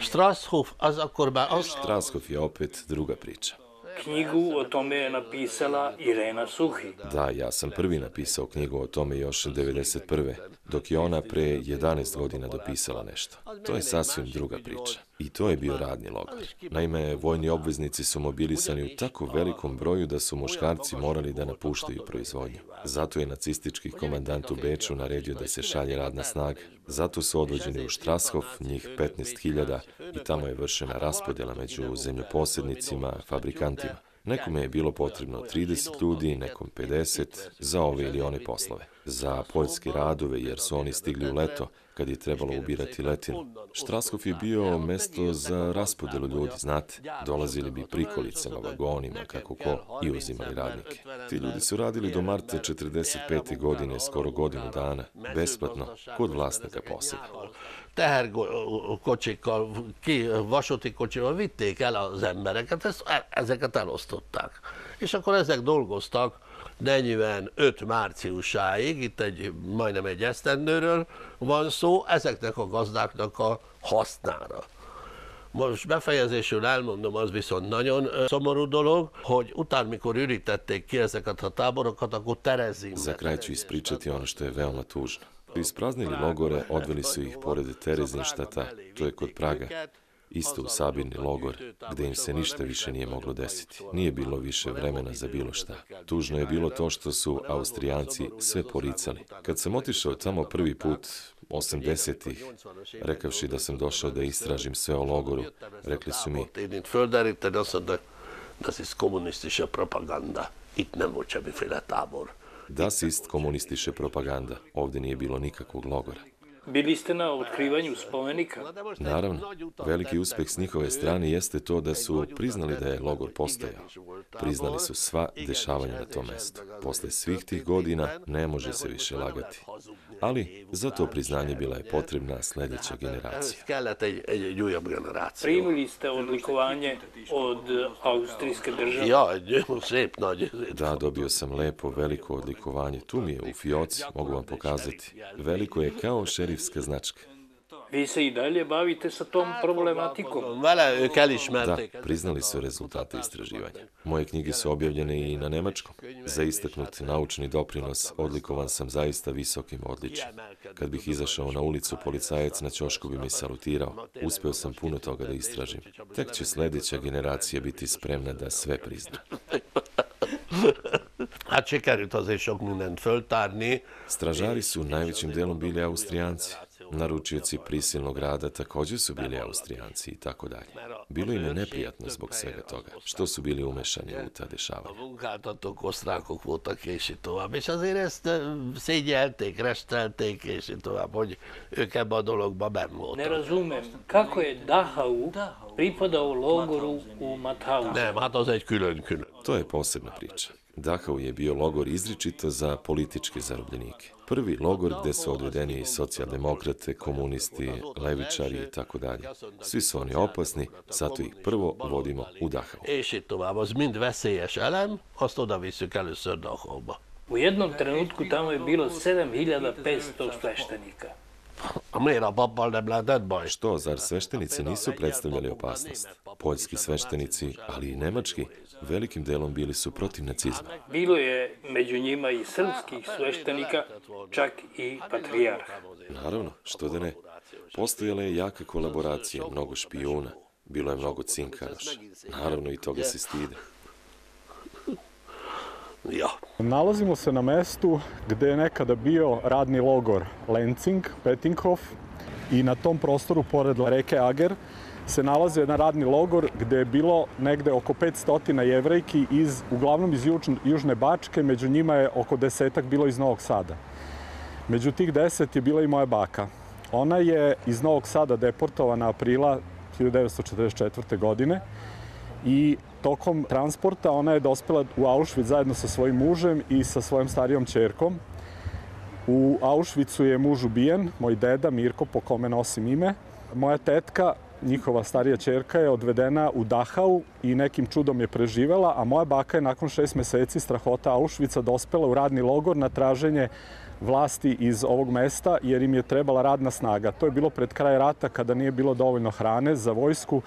Strasshof az akkor már azt Straskov je opet druga priča. Knjigu o tome je napisala Irena Suhi. Da, ja sam prvi napisao knjigu o tome još 91. dok je ona pre 11 godina dopisala nešto. To je sasvim druga priča. I to je bio radni logor. Naime, vojni obveznici su mobilisani u tako velikom broju da su muškarci morali da napuštaju proizvodnju. Zato je nacistički komandant u Beču naredio da se šalje radna snaga. Zato su odvođeni u Štrashov, njih 15.000 i tamo je vršena raspodjela među zemljoposjednicima, fabrikantima. Nekome je bilo potrebno 30 ljudi, nekom 50, za ove ili one poslove. Za poljske radove, jer su oni stigli u leto, kad je trebalo ubirati letinu. Štraskov je bio mesto za raspodelu ljudi, znate. Dolazili bi prikolicama, vagonima, kako ko, i uzimali radnike. Ti ljudi su radili do marta 45. godine, skoro godinu dana, besplatno, kod vlasnika posjeda. teherkocsikkal, ki, vasúti kocsival vitték el az embereket, ezt, ezeket elosztották. És akkor ezek dolgoztak 45 márciusáig, itt egy, majdnem egy esztendőről van szó, ezeknek a gazdáknak a hasznára. Most befejezésül elmondom, az viszont nagyon szomorú dolog, hogy utána, mikor ürítették ki ezeket a táborokat, akkor Terezin. Za kraj ću ispričati ono što je veoma tužno. Ispraznili logore, odveli su ih pored Terezinštata, to je kod Praga, isto u sabirni logor, gde im se ništa više nije moglo desiti. Nije bilo više vremena za bilo šta. Tužno je bilo to što su Austrijanci sve poricali. Kad sam otišao tamo prvi put, 80-ih, rekavši da sam došao da istražim sve o logoru, rekli su mi, das ist kommunistische Propaganda. Itt nem volt semmiféle tábor. das ist komunistiše propaganda. Ovde nije bilo nikakvog logora. Bili ste na otkrivanju spomenika. Naravno, veliki uspeh s njihove strane jeste to da su priznali da je logor postojao. Priznali su sva dešavanja na tom mestu. Posle svih tih godina ne može se više lagati. Ali za to priznanje bila je potrebna sledeća generacija. Primili ste odlikovanje od Austrijske države. Da, dobio sam lepo, veliko odlikovanje. Tu mi je u fioci, mogu vam pokazati. Veliko je kao šerifska značka. Vi se i dalje bavite sa tom problematikom. Da, priznali su rezultate istraživanja. Moje knjige su objavljene i na nemačkom. Za istaknut naučni doprinos odlikovan sam zaista visokim odličjem. Kad bih izašao na ulicu, policajac na ćošku bi mi salutirao. Uspeo sam puno toga da istražim. Tek će sledeća generacija biti spremna da sve prizna. Hát sikerült azért sok mindent föltárni. Stražari su najvećim delom bili Austrijanci. Naručioci prisilnog rada takođe su bili Austrijanci i tako dalje. Bilo im je neprijatno zbog svega toga, što su bili umešani u ta dešavanja. munkáltatók osztrákok voltak, és így tovább. És azért ezt szégyelték, restelték, és így tovább, hogy ők ebbe a dologba benn Ne voltak. razumem kako je Dachau pripadao logoru u Mauthausen. Nem, hát az egy külön-külön. To je posebna priča. Dachau je bio logor izričito za političke zarobljenike. Prvi logor gde su odvedeni i socijaldemokrate, komunisti, levičari i tako dalje. Svi su oni opasni, zato ih prvo vodimo u Dachau. És így tovább. Az mind veszélyes elem, azt oda visszük először Dachauba. U jednom trenutku tamo je bilo 7500 sveštenika. A miért a pappal nem lehetett baj? Što, zar sveštenici nisu predstavljali opasnost? Poljski sveštenici, ali i nemački, velikim delom bili su protiv nacizma. Bilo je među njima i srpskih sveštenika, čak i patrijarh. Naravno, što da ne. Postojala je jaka kolaboracija, mnogo špijuna, bilo je mnogo cinkaraša. Naravno i toga se stide. Ja. Nalazimo se na mestu gde je nekada bio radni logor Lenzing, Petinghof i na tom prostoru pored reke Ager se nalaze jedan radni logor gde je bilo negde oko 500 jevrejki iz, uglavnom iz Južne Bačke, među njima je oko desetak bilo iz Novog Sada. Među tih deset je bila i moja baka. Ona je iz Novog Sada deportovana aprila 1944. godine i tokom transporta ona je dospela u Auschwitz zajedno sa svojim mužem i sa svojom starijom čerkom. U Auschwitzu je muž ubijen, moj deda Mirko, po kome nosim ime. Moja tetka, njihova starija čerka, je odvedena u Dachau i nekim čudom je preživela, a moja baka je nakon šest meseci strahota Auschwitza dospela u radni logor na traženje vlasti iz ovog mesta, jer im je trebala radna snaga. To je bilo pred kraj rata, kada nije bilo dovoljno hrane za vojsku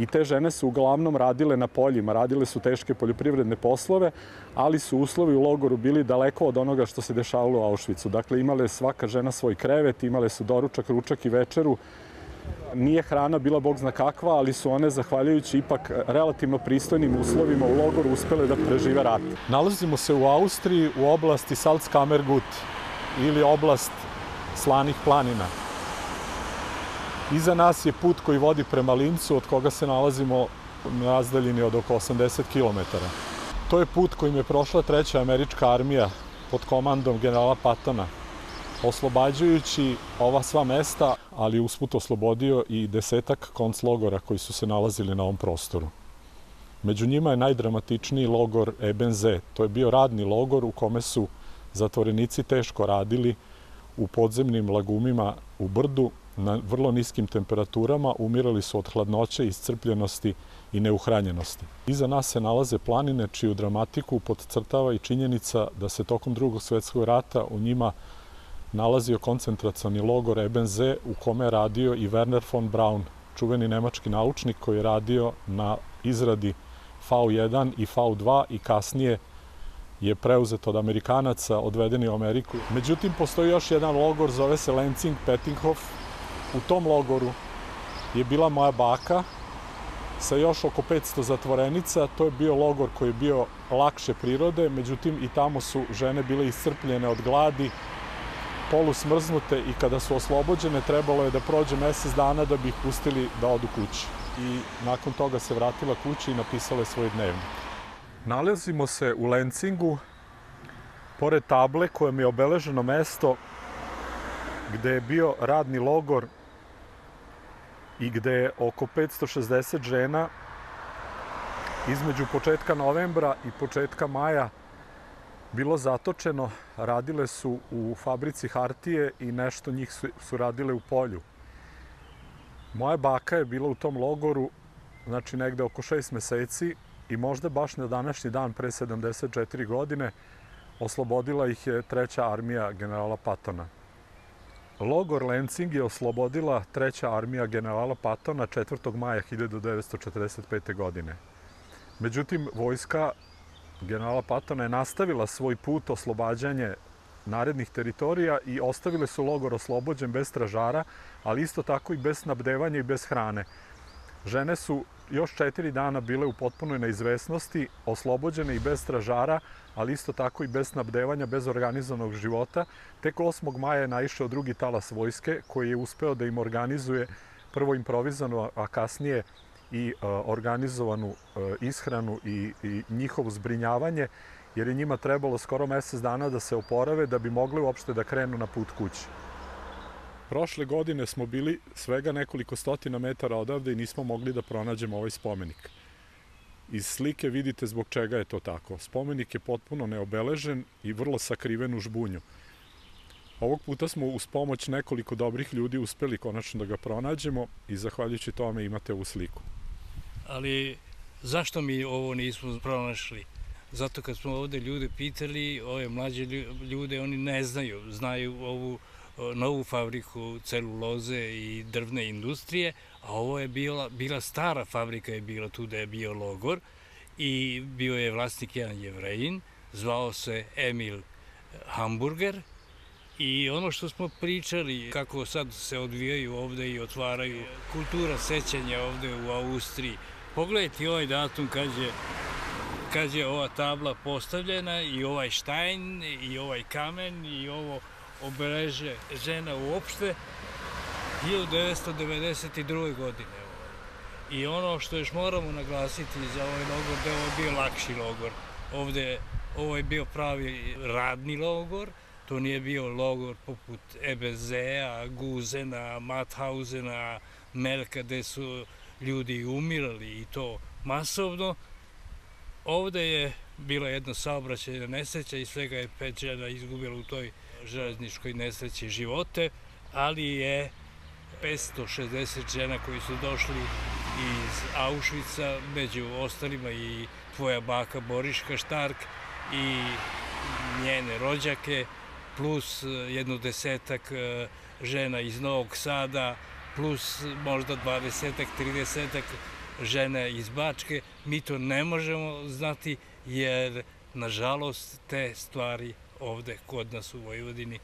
i te žene su uglavnom radile na poljima, radile su teške poljoprivredne poslove, ali su uslovi u logoru bili daleko od onoga što se dešavalo u Auschwitzu. Dakle, imale svaka žena svoj krevet, imale su doručak, ručak i večeru. Nije hrana bila bog zna kakva, ali su one, zahvaljujući ipak relativno pristojnim uslovima u logoru, uspele da prežive rat. Nalazimo se u Austriji u oblasti Salzkammergut ili oblast slanih planina. Iza nas je put koji vodi prema Lincu, od koga se nalazimo na razdaljini od oko 80 km. To je put kojim je prošla treća američka armija pod komandom generala Patona, oslobađajući ova sva mesta, ali usput oslobodio i desetak konclogora koji su se nalazili na ovom prostoru. Među njima je najdramatičniji logor Ebenze. To je bio radni logor u kome su zatvorenici teško radili u podzemnim lagumima u brdu na vrlo niskim temperaturama, umirali su od hladnoće, iscrpljenosti i neuhranjenosti. Iza nas se nalaze planine čiju dramatiku podcrtava i činjenica da se tokom drugog svetskog rata u njima nalazio koncentracioni logor Ebenze u kome je radio i Werner von Braun, čuveni nemački naučnik koji je radio na izradi V1 i V2 i kasnije je preuzet od Amerikanaca, odvedeni u Ameriku. Međutim, postoji još jedan logor, zove se Lenzing Pettinghof. U tom logoru je bila moja baka sa još oko 500 zatvorenica. To je bio logor koji je bio lakše prirode, međutim i tamo su žene bile iscrpljene od gladi, polusmrznute i kada su oslobođene trebalo je da prođe mesec dana da bi ih pustili da odu kući. I nakon toga se vratila kući i napisala svoj dnevnik. Nalazimo se u Lencingu, pored table kojom je obeleženo mesto gde je bio radni logor i gde je oko 560 žena između početka novembra i početka maja bilo zatočeno, radile su u fabrici hartije i nešto njih su, su radile u polju. Moja baka je bila u tom logoru, znači negde oko šest meseci i možda baš na današnji dan pre 74 godine oslobodila ih je treća armija generala Patona. Logor Lenzing je oslobodila treća armija generala Patona 4. maja 1945. godine. Međutim, vojska generala Patona je nastavila svoj put oslobađanje narednih teritorija i ostavile su logor oslobođen bez stražara, ali isto tako i bez snabdevanja i bez hrane. Žene su još četiri dana bile u potpunoj neizvesnosti, oslobođene i bez stražara, ali isto tako i bez snabdevanja, bez organizovanog života. Tek 8. maja je naišao drugi talas vojske koji je uspeo da im organizuje prvo improvizanu, a kasnije i uh, organizovanu uh, ishranu i, i njihovo zbrinjavanje, jer je njima trebalo skoro mesec dana da se oporave da bi mogli uopšte da krenu na put kući. Prošle godine smo bili svega nekoliko stotina metara odavde i nismo mogli da pronađemo ovaj spomenik. Iz slike vidite zbog čega je to tako. Spomenik je potpuno neobeležen i vrlo sakriven u žbunju. Ovog puta smo uz pomoć nekoliko dobrih ljudi uspeli konačno da ga pronađemo i zahvaljujući tome imate ovu sliku. Ali zašto mi ovo nismo pronašli? Zato kad smo ovde ljude pitali, ove mlađe ljude, oni ne znaju, znaju ovu novu fabriku celuloze i drvne industrije, a ovo je bila, bila stara fabrika je bila tu da je bio logor i bio je vlasnik jedan jevrejin, zvao se Emil Hamburger. I ono što smo pričali, kako sad se odvijaju ovde i otvaraju kultura sećanja ovde u Austriji, pogledajte ovaj datum kad je kad je ova tabla postavljena i ovaj štajn i ovaj kamen i ovo obeleže žena uopšte 1992. godine. I ono što još moramo naglasiti za ovaj logor, da je bio lakši logor. Ovde, ovo je bio pravi radni logor, to nije bio logor poput Ebezea, Guzena, Mathausena, Melka, gde su ljudi umirali i to masovno. Ovde je bila jedna saobraćajna nesreća i svega je pet žena izgubila u toj železničkoj nesreći živote, ali je 560 žena koji su došli iz Auschwitza, među ostalima i tvoja baka Boriška Štark i njene rođake, plus jedno desetak e, žena iz Novog Sada, plus možda dvadesetak, tridesetak žena iz Bačke. Mi to ne možemo znati jer, nažalost, te stvari ovde kod nas u Vojvodini,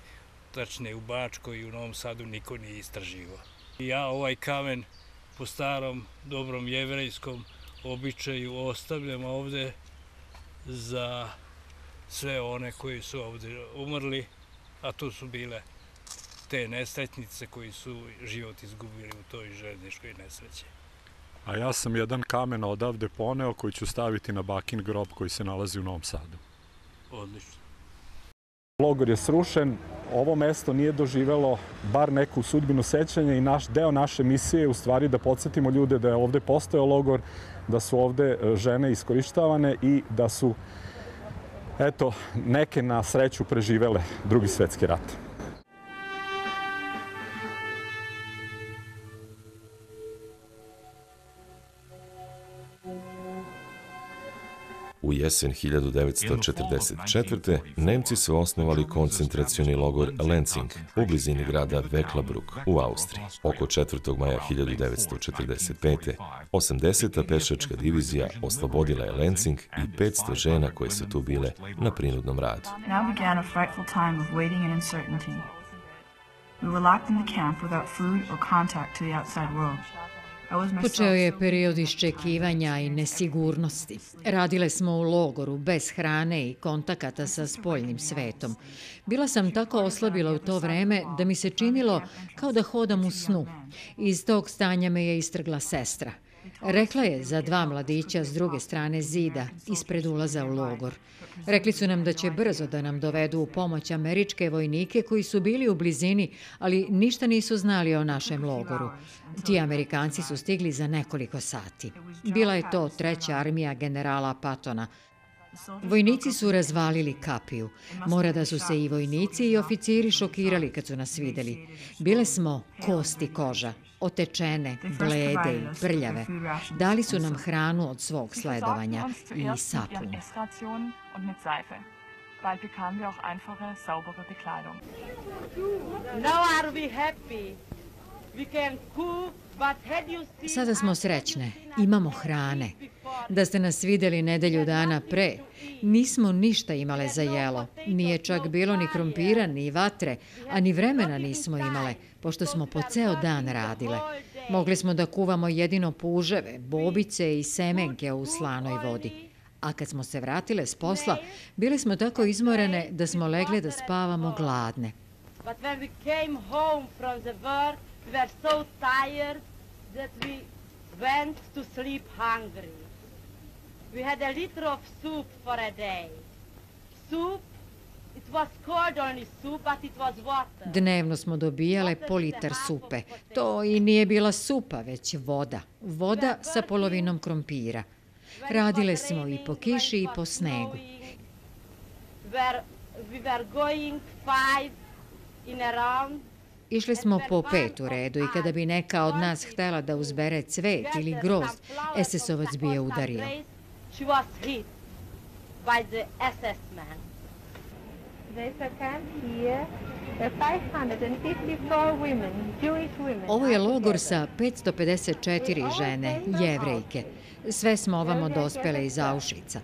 tačne u Bačkoj i u Novom Sadu, niko nije istraživao. Ja ovaj kamen po starom, dobrom jevrejskom običaju ostavljam ovde za sve one koji su ovde umrli, a to su bile te nesretnice koji su život izgubili u toj željezničkoj nesreći. A ja sam jedan kamen odavde poneo koji ću staviti na bakin grob koji se nalazi u Novom Sadu. Odlično. Logor je srušen, ovo mesto nije doživelo bar neku sudbinu sećanja i naš deo naše misije je u stvari da podsjetimo ljude da je ovde postojao logor, da su ovde e, žene iskorištavane i da su eto, neke na sreću preživele drugi svetski rat. U jesen 1944. Nemci su osnovali koncentracioni logor Lenzing u blizini grada Veklabruk u Austriji. Oko 4. maja 1945. 80. pešačka divizija oslobodila je Lenzing i 500 žena koje su tu bile na prinudnom radu. We were locked in the camp without food or contact to the outside world. Počeo je period iščekivanja i nesigurnosti. Radile smo u logoru, bez hrane i kontakata sa spoljnim svetom. Bila sam tako oslabila u to vreme da mi se činilo kao da hodam u snu. Iz tog stanja me je istrgla sestra. Rekla je za dva mladića s druge strane zida, ispred ulaza u logor. Rekli su nam da će brzo da nam dovedu u pomoć američke vojnike koji su bili u blizini, ali ništa nisu znali o našem logoru. Ti Amerikanci su stigli za nekoliko sati. Bila je to treća armija generala Patona, Vojnici su razvalili kapiju. Mora da su se i vojnici i oficiri šokirali kad su nas videli. Bile smo kosti koža, otečene, blede i prljave. Dali su nam hranu od svog sledovanja i sapun. Bald bekamen wir auch einfache, saubere Bekleidung. Now are we happy. We can cook, but had you seen... Sada smo srećne, imamo hrane. Da ste nas videli nedelju dana pre, nismo ništa imale za jelo. Nije čak bilo ni krompira, ni vatre, a ni vremena nismo imale, pošto smo po ceo dan radile. Mogli smo da kuvamo jedino puževe, bobice i semenke u slanoj vodi. A kad smo se vratile s posla, bile smo tako izmorene da smo legle da spavamo gladne. But when we came home from the work, we were so tired that we went to sleep hungry. We had a liter of soup for a day. Soup, Dnevno smo dobijale po litar supe. To i nije bila supa, već voda. Voda sa polovinom krompira. Radile smo i po kiši i po snegu. Išli smo po pet u redu i kada bi neka od nas htela da uzbere cvet ili grozd, SS-ovac bi je udario. She was hit by the SS man. They succumbed here. There are 554 women, Jewish women. Ovo je logor sa 554 žene, jevrejke. Sve smo ovamo dospele iz Aušica.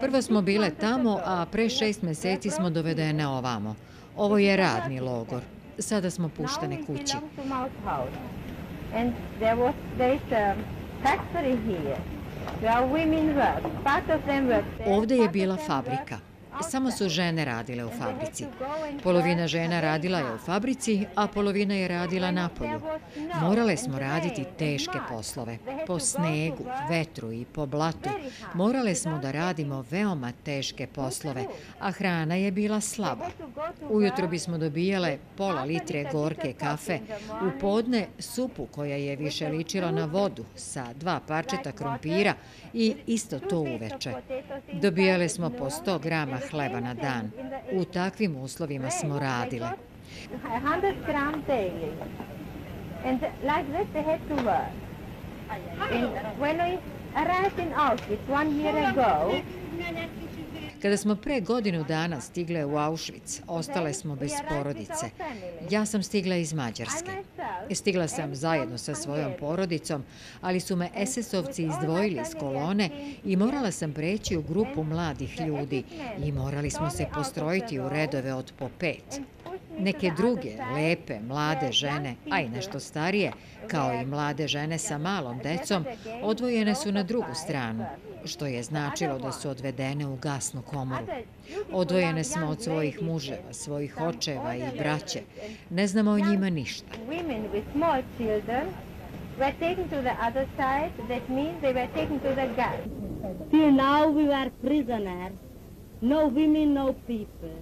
Prvo smo bile tamo, a pre šest meseci smo dovedene ovamo. Ovo je radni logor. Sada smo puštene kući. And there was, a factory here. There are women work. Part of them work. Ovde je bila fabrika. Samo su žene radile u fabrici. Polovina žena radila je u fabrici, a polovina je radila napolju. Morale smo raditi teške poslove. Po snegu, vetru i po blatu. Morale smo da radimo veoma teške poslove, a hrana je bila slaba. Ujutro bismo dobijale pola litre gorke kafe, u podne supu koja je više ličila na vodu sa dva parčeta krompira i isto to uveče. Dobijale smo po 100 grama hleba na dan. U takvim uslovima smo radile. 100 gram daily. And like we arrived in Auschwitz one year ago, Kada smo pre godinu dana stigle u Auschwitz, ostale smo bez porodice. Ja sam stigla iz Mađarske. Stigla sam zajedno sa svojom porodicom, ali su me SS-ovci izdvojili iz kolone i morala sam preći u grupu mladih ljudi i morali smo se postrojiti u redove od po pet. Neke druge, lepe, mlade žene, a i nešto starije, kao i mlade žene sa malom decom, odvojene su na drugu stranu, što je značilo da su odvedene u gasnu komoru. Odvojene smo od svojih muževa, svojih očeva i braće. Ne znamo o njima ništa. were taken to the other side. That means they were taken to the gas. Till now we were prisoners. No women, no people.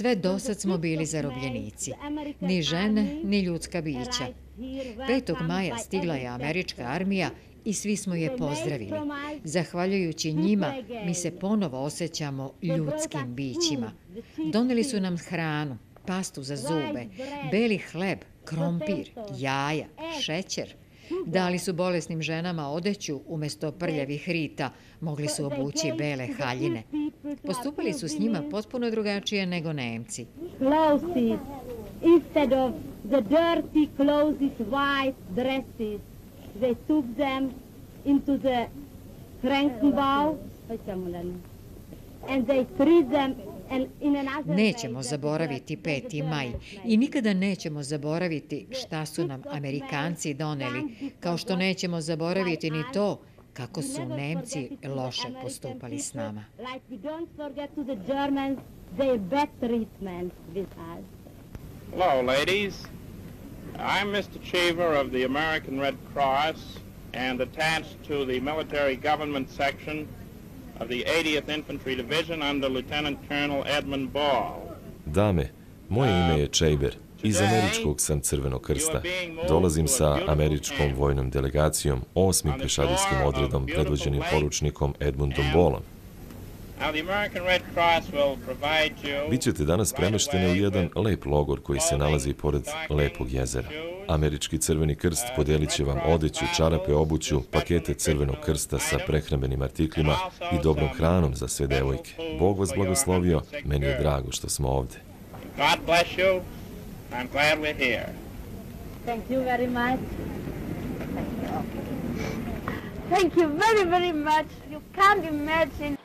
Sve dosad smo bili zarobljenici. Ni žene, ni ljudska bića. 5. maja stigla je američka armija i svi smo je pozdravili. Zahvaljujući njima, mi se ponovo osjećamo ljudskim bićima. Doneli su nam hranu, pastu za zube, beli hleb, krompir, jaja, šećer. Dali su bolesnim ženama odeću umesto prljavih rita, mogli su obući bele haljine. Postupali su s njima potpuno drugačije nego Nemci. Clothes, instead of the dirty clothes, white dresses, they took them into the Krankenbau and they treat them and in another Nećemo zaboraviti 5. maj i nikada nećemo zaboraviti šta su nam Amerikanci doneli, kao što nećemo zaboraviti ni to kako su Nemci loše postupali s nama. Hello, ladies. I'm Mr. Cheever of the American Red Cross and attached to the military government section of the 80th Infantry Division under Lieutenant Colonel Edmund Ball. Dame, moje ime je um, Čejber. Iz američkog sam Crvenog krsta. Dolazim sa američkom vojnom delegacijom, osmim pešadijskim odredom predvođenim poručnikom Edmundom Bolom. Bićete danas premešteni u jedan lep logor koji se nalazi pored lepog jezera. Američki crveni krst podelit će vam odeću, čarape, obuću, pakete crvenog krsta sa prehrambenim artiklima i dobrom hranom za sve devojke. Bog vas blagoslovio, meni je drago što smo ovde. God bless you. I'm glad we're here. Thank you very much. Thank you very, very much. You can't imagine.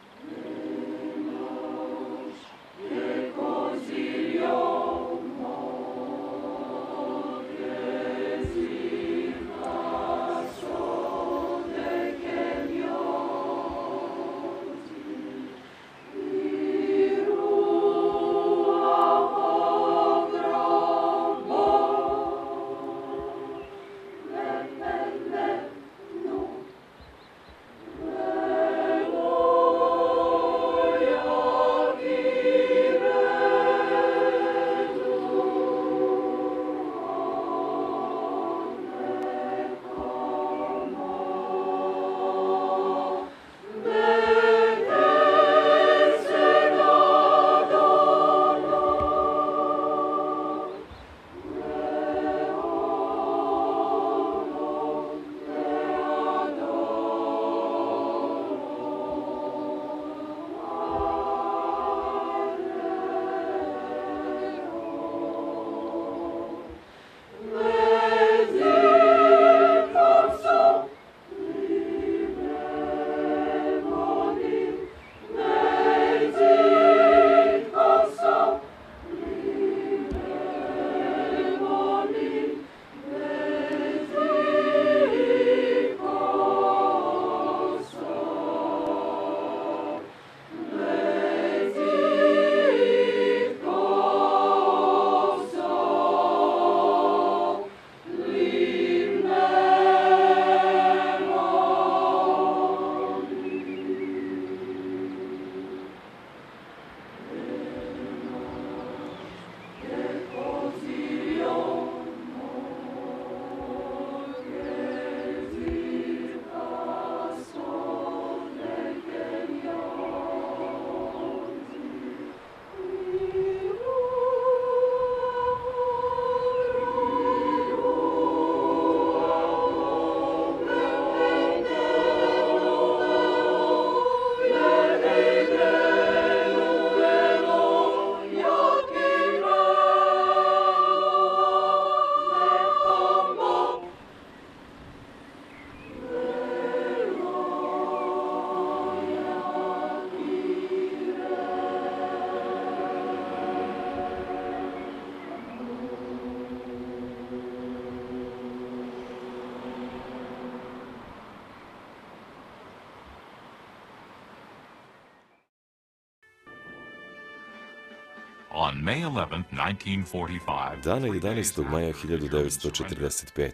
Dana 11. maja 1945.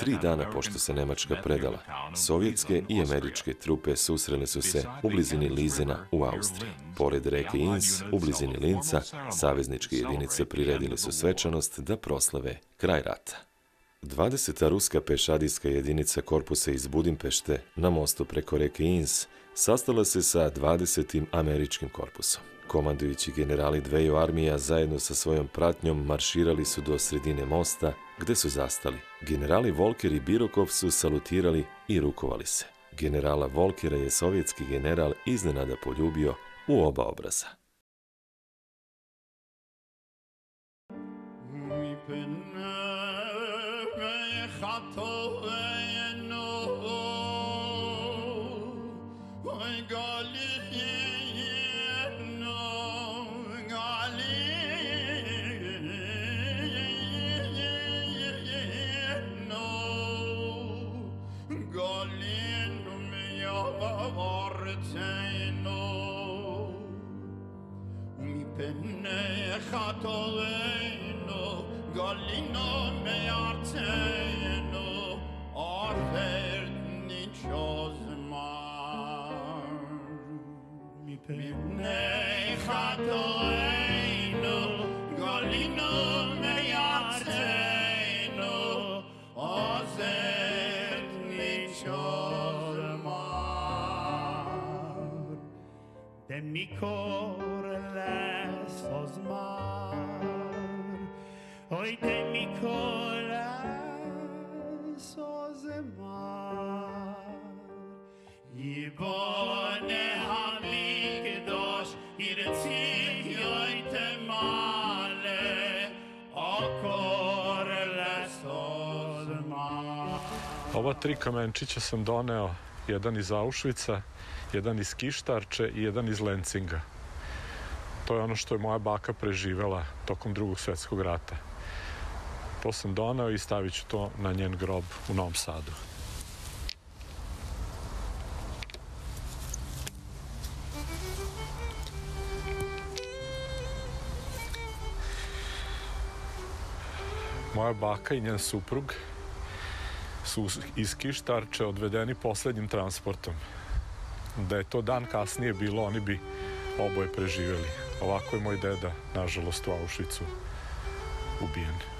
Tri dana pošto se Nemačka predala, sovjetske i američke trupe susrele su se u blizini Lizena u Austriji. Pored reke Ins, u blizini Linca, savezničke jedinice priredile su svečanost da proslave kraj rata. 20. ruska pešadijska jedinica korpusa iz Budimpešte na mostu preko reke Ins sastala se sa 20. američkim korpusom. Komandujući generali dveju armija zajedno sa svojom pratnjom marširali su do sredine mosta gde su zastali. Generali Volker i Birokov su salutirali i rukovali se. Generala Volkera je sovjetski general iznenada poljubio u oba obraza. Mikor les ozmar, Oi de mikor les ozmar. Yibone hamikdosh, irtzik yoite male, Okor les ozmar. Ova tri kamenčića sam doneo, jedan iz Auschwitza, jedan iz Kištarče i jedan iz Lencinga. To je ono što je moja baka preživela tokom drugog svetskog rata. To sam doneo i stavit ću to na njen grob u Novom Sadu. Moja baka i njen suprug su iz Kištarče odvedeni poslednjim transportom. Da je to dan kasnije bilo, oni bi oboje preživeli. Ovako je moj deda, nažalost, u Auschwitzu ubijen.